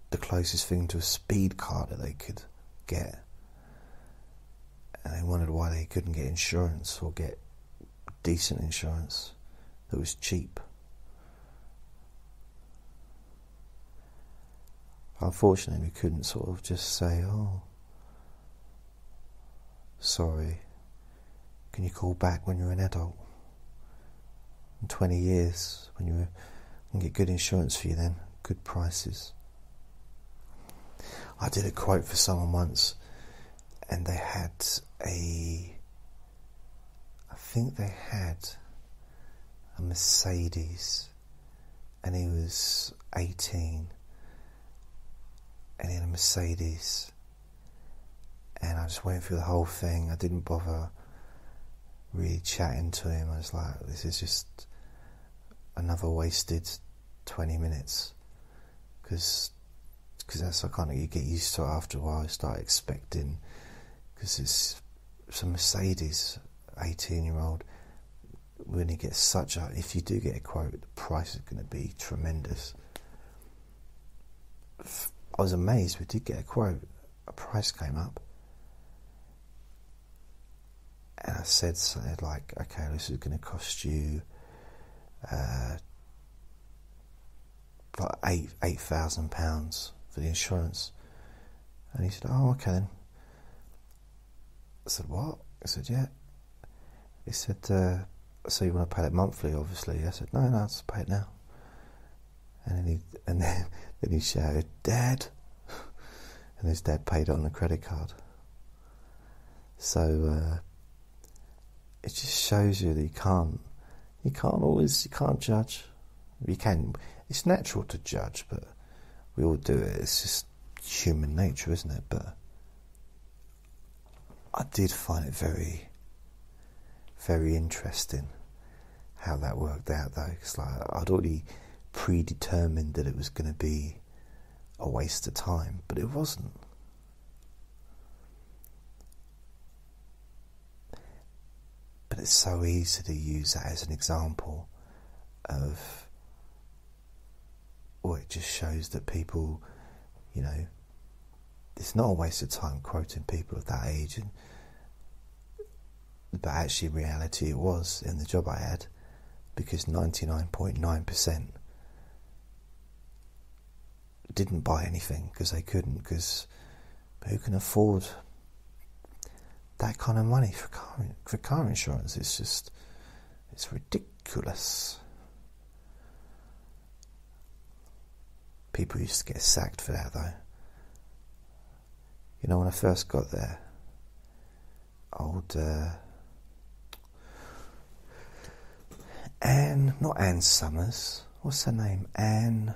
the closest thing to a speed car that they could get. And they wondered why they couldn't get insurance or get decent insurance that was cheap. Unfortunately, we couldn't sort of just say, oh, sorry, can you call back when you're an adult? In 20 years, when you can get good insurance for you then, good prices. I did a quote for someone once, and they had a. I think they had a Mercedes, and he was 18, and he had a Mercedes. And I just went through the whole thing. I didn't bother really chatting to him. I was like, this is just another wasted 20 minutes. Because because that's I kind of you get used to it after a while. You start expecting because it's some Mercedes, eighteen year old. When you get such a, if you do get a quote, the price is going to be tremendous. I was amazed. We did get a quote. A price came up, and I said something like, "Okay, this is going to cost you." Uh, like eight eight thousand pounds for the insurance. And he said, Oh, okay then. I said, What? I said, Yeah. He said, uh, So you want to pay it monthly, obviously? I said, No, no, I'll pay it now. And then he, and then, then he shouted, Dad! and his dad paid it on the credit card. So uh, it just shows you that you can't, you can't always, you can't judge. You can, it's natural to judge, but we all do it. It's just human nature, isn't it? But I did find it very, very interesting how that worked out, though. Because like I'd already predetermined that it was going to be a waste of time, but it wasn't. But it's so easy to use that as an example of or it just shows that people, you know, it's not a waste of time quoting people of that age, and but actually, in reality, it was in the job I had because ninety nine point nine percent didn't buy anything because they couldn't because who can afford that kind of money for car for car insurance? It's just it's ridiculous. People used to get sacked for that, though. You know, when I first got there, old uh, Anne, not Anne Summers. What's her name? Anne.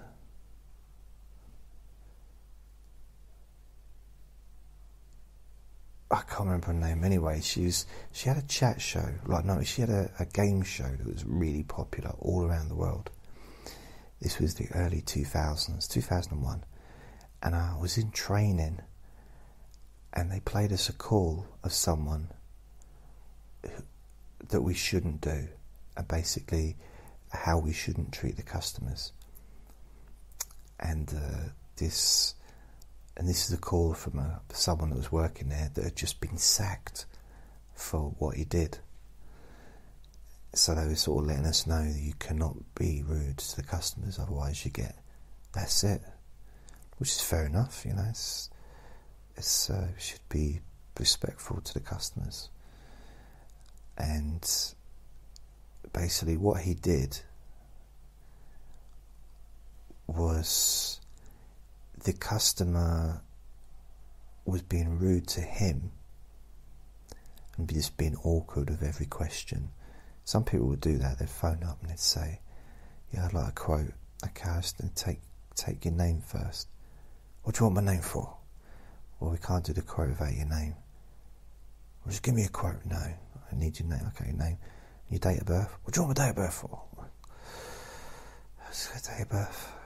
I can't remember her name. Anyway, she was she had a chat show. Like no, she had a, a game show that was really popular all around the world. This was the early two thousands, two thousand and one, and I was in training, and they played us a call of someone who, that we shouldn't do, and basically how we shouldn't treat the customers. And uh, this and this is a call from a, someone that was working there that had just been sacked for what he did. So they were sort of letting us know that you cannot be rude to the customers, otherwise you get that's it, which is fair enough. You know, it's it's uh, should be respectful to the customers, and basically what he did was the customer was being rude to him and just being awkward with every question. Some people would do that. They'd phone up and they'd say, "Yeah, I'd like a quote." Okay, I just take take your name first. What do you want my name for? Well, we can't do the quote without your name. Well, just give me a quote. No, I need your name. Okay, your name, your date of birth. What do you want my date of birth for? Date of birth.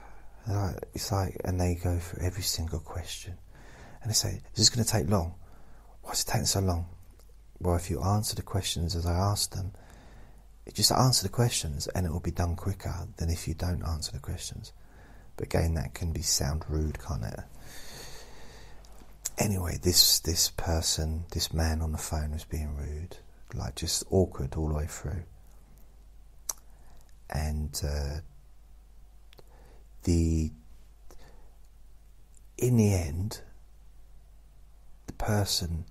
It's like, and they go through every single question. And they say, Is this going to take long? Why's it taking so long? Well, if you answer the questions as I ask them, just answer the questions and it will be done quicker than if you don't answer the questions. But again, that can be sound rude, can't it? Anyway, this this person, this man on the phone was being rude, like just awkward all the way through. And uh, the in the end, the person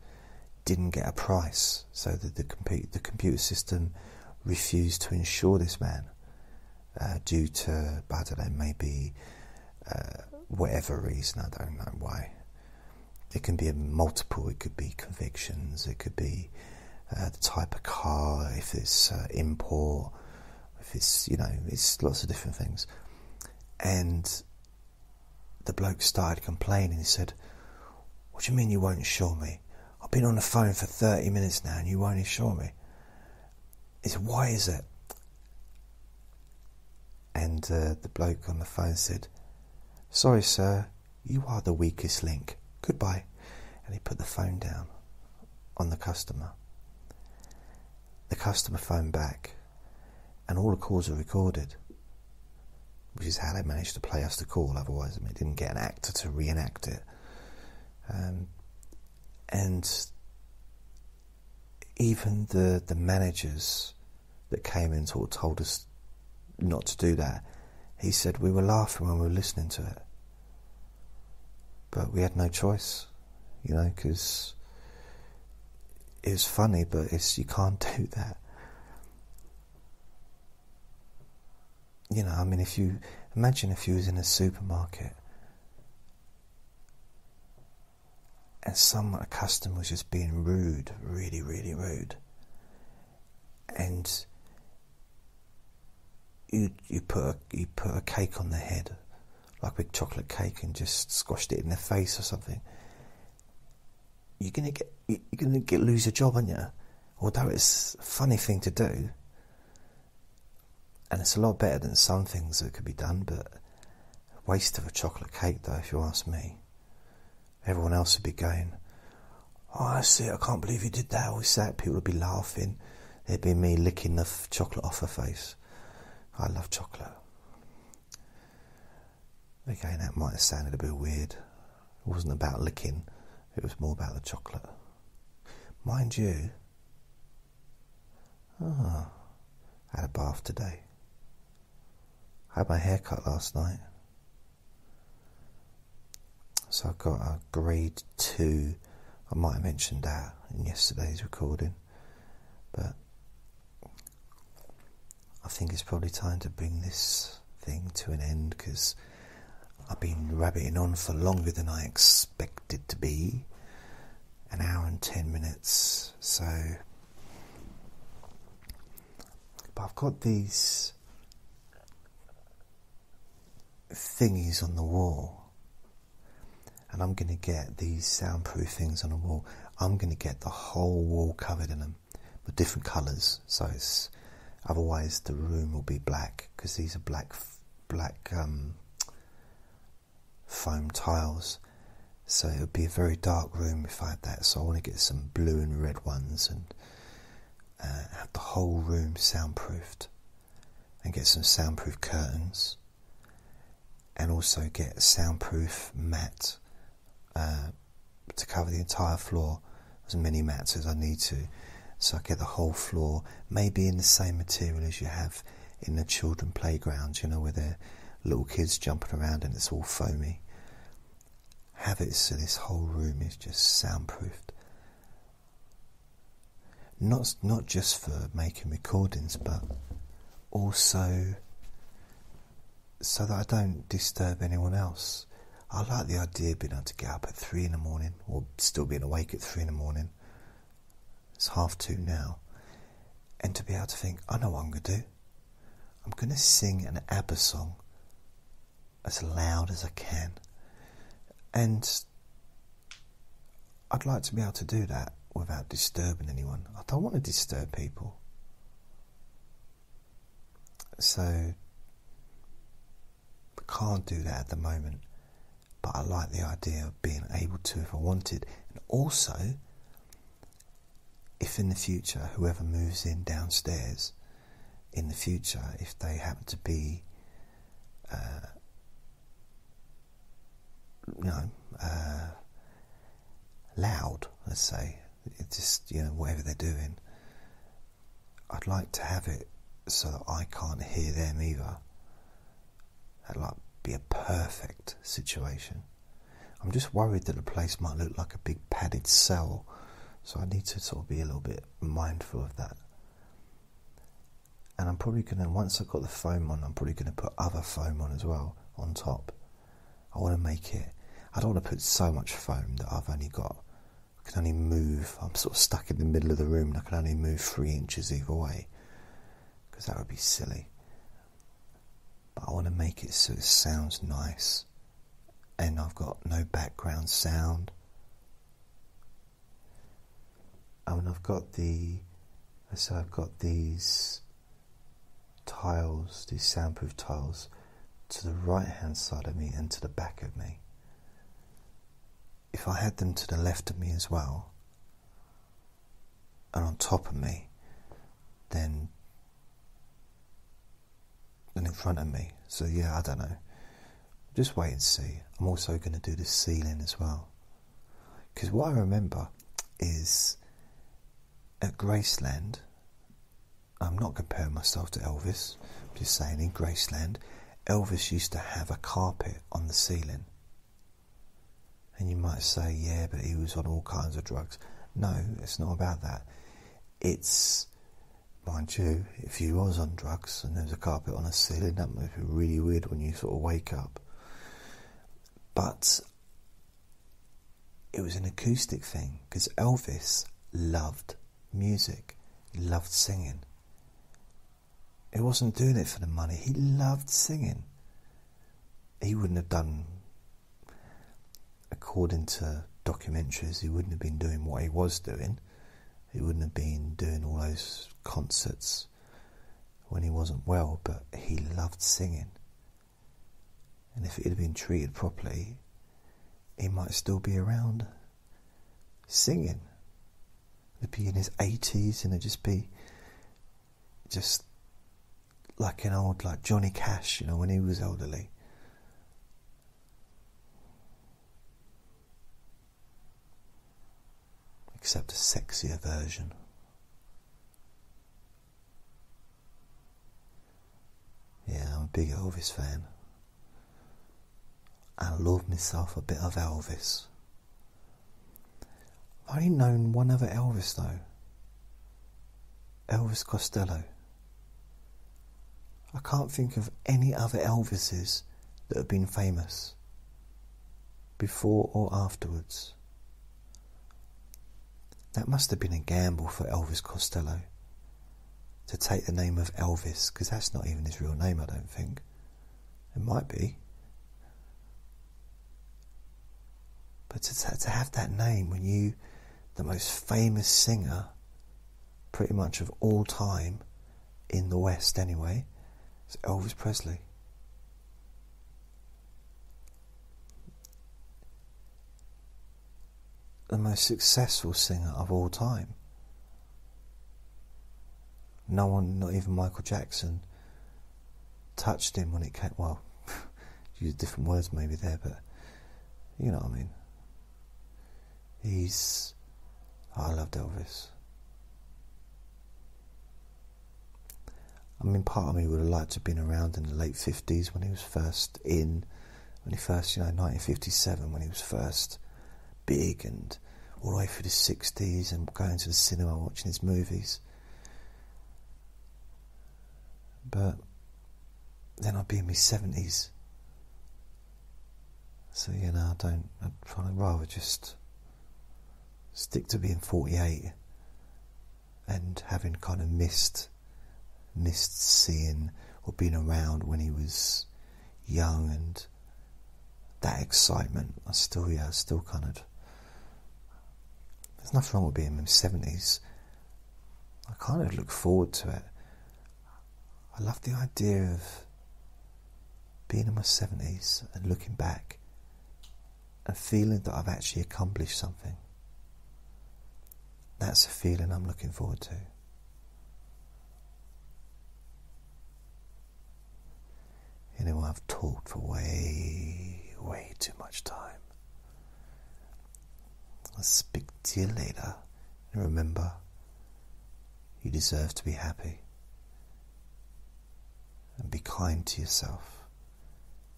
didn't get a price, so that the, the computer system refused to insure this man uh, due to, I don't know, maybe uh, whatever reason, I don't know why. It can be a multiple, it could be convictions, it could be uh, the type of car, if it's uh, import, if it's, you know, it's lots of different things. And the bloke started complaining. He said, What do you mean you won't insure me? I've been on the phone for 30 minutes now and you won't insure me. He said, Why is it? And uh, the bloke on the phone said, Sorry, sir, you are the weakest link. Goodbye. And he put the phone down on the customer. The customer phoned back, and all the calls are recorded which is how they managed to play us the call. Otherwise, I mean, didn't get an actor to reenact it. Um, and even the the managers that came in sort of told us not to do that. He said we were laughing when we were listening to it, but we had no choice, you know, because it was funny, but it's you can't do that. You know, I mean, if you imagine if you was in a supermarket and some a customer was just being rude, really, really rude, and you you put a, you put a cake on their head, like a big chocolate cake, and just squashed it in their face or something. You're gonna get you're gonna get lose your job, aren't you? Although it's a funny thing to do and it's a lot better than some things that could be done, but waste of a chocolate cake, though, if you ask me. Everyone else would be going, Oh, I see, I can't believe you did that. All that, people would be laughing. There'd be me licking the chocolate off her face. I love chocolate. Again, that might have sounded a bit weird. It wasn't about licking, it was more about the chocolate. Mind you, ah, had a bath today. I had my hair cut last night. So I've got a grade two. I might have mentioned that in yesterday's recording, but I think it's probably time to bring this thing to an end because I've been rabbiting on for longer than I expected to be an hour and ten minutes. So, but I've got these thingies on the wall. and I'm going to get these soundproof things on the wall. I'm going to get the whole wall covered in them with different colours. So it's otherwise the room will be black because these are black black um, foam tiles. So it would be a very dark room if I had that. So I want to get some blue and red ones and uh, have the whole room soundproofed and get some soundproof curtains and also get a soundproof mat uh, to cover the entire floor, as many mats as I need to. So I get the whole floor, maybe in the same material as you have in the children playgrounds, you know, where they're little kids jumping around and it's all foamy. Have it so this whole room is just soundproofed. Not not just for making recordings, but also so that I don't disturb anyone else. I like the idea of being able to get up at three in the morning, or still being awake at three in the morning. It's half two now, and to be able to think, I know what I'm going to do. I'm going to sing an ABBA song as loud as I can, and I'd like to be able to do that without disturbing anyone. I don't want to disturb people. So can't do that at the moment, but I like the idea of being able to if I wanted. And also, if in the future, whoever moves in downstairs, in the future, if they happen to be, uh, you know, uh, loud, let's say, just, you know, whatever they're doing, I'd like to have it so that I can't hear them either. That'd like be a perfect situation. I'm just worried that the place might look like a big padded cell, so I need to sort of be a little bit mindful of that. And I'm probably going to, once I've got the foam on, I'm probably going to put other foam on as well on top. I want to make it, I don't want to put so much foam that I've only got, I can only move, I'm sort of stuck in the middle of the room and I can only move three inches either way because that would be silly. But I want to make it so it sounds nice and I've got no background sound. I mean, I've got the, so I've got these tiles, these soundproof tiles, to the right hand side of me and to the back of me. If I had them to the left of me as well, and on top of me, then in front of me. So yeah, I don't know. Just wait and see. I'm also going to do the ceiling as well. Because what I remember is at Graceland, I'm not comparing myself to Elvis, I'm just saying in Graceland, Elvis used to have a carpet on the ceiling. And you might say, yeah, but he was on all kinds of drugs. No, it's not about that. It's Mind you, if you was on drugs and there's a carpet on a ceiling, that might be really weird when you sort of wake up. But it was an acoustic thing because Elvis loved music, he loved singing. He wasn't doing it for the money, he loved singing. He wouldn't have done, according to documentaries, he wouldn't have been doing what he was doing he wouldn't have been doing all those concerts when he wasn't well, but he loved singing. And if he had been treated properly, he might still be around singing. He'd be in his 80s and it'd just be just like an old, like Johnny Cash, you know, when he was elderly. Except a sexier version. Yeah, I'm a big Elvis fan. I love myself a bit of Elvis. I've only known one other Elvis though. Elvis Costello. I can't think of any other Elvises that have been famous before or afterwards. That must have been a gamble for Elvis Costello to take the name of Elvis, because that's not even his real name, I don't think. It might be. But to, to have that name when you, the most famous singer, pretty much of all time, in the West anyway, is Elvis Presley. The most successful singer of all time. No one, not even Michael Jackson, touched him when it came. Well, use different words maybe there, but you know what I mean. He's. I loved Elvis. I mean, part of me would have liked to have been around in the late 50s when he was first in, when he first, you know, 1957, when he was first big and all the way through the 60s and going to the cinema watching his movies. But then I'd be in my 70s. So, you know, I don't, I'd probably rather just stick to being 48 and having kind of missed missed seeing or being around when he was young and that excitement. I still, yeah, I still kind of. There's nothing wrong with being in my seventies. I kind of look forward to it. I love the idea of being in my seventies and looking back and feeling that I've actually accomplished something. That's a feeling I'm looking forward to. Anyway, I've talked for way, way too much time. I'll speak to you later. And remember, you deserve to be happy. And be kind to yourself.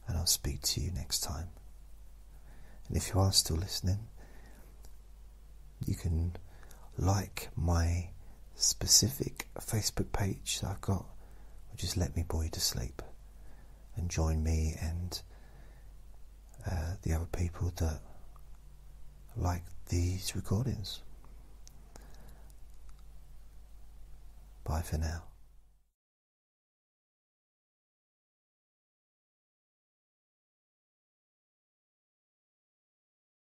And I'll speak to you next time. And if you are still listening, you can like my specific Facebook page that I've got, which is Let Me You to Sleep and join me and uh, the other people that like these recordings. Bye for now.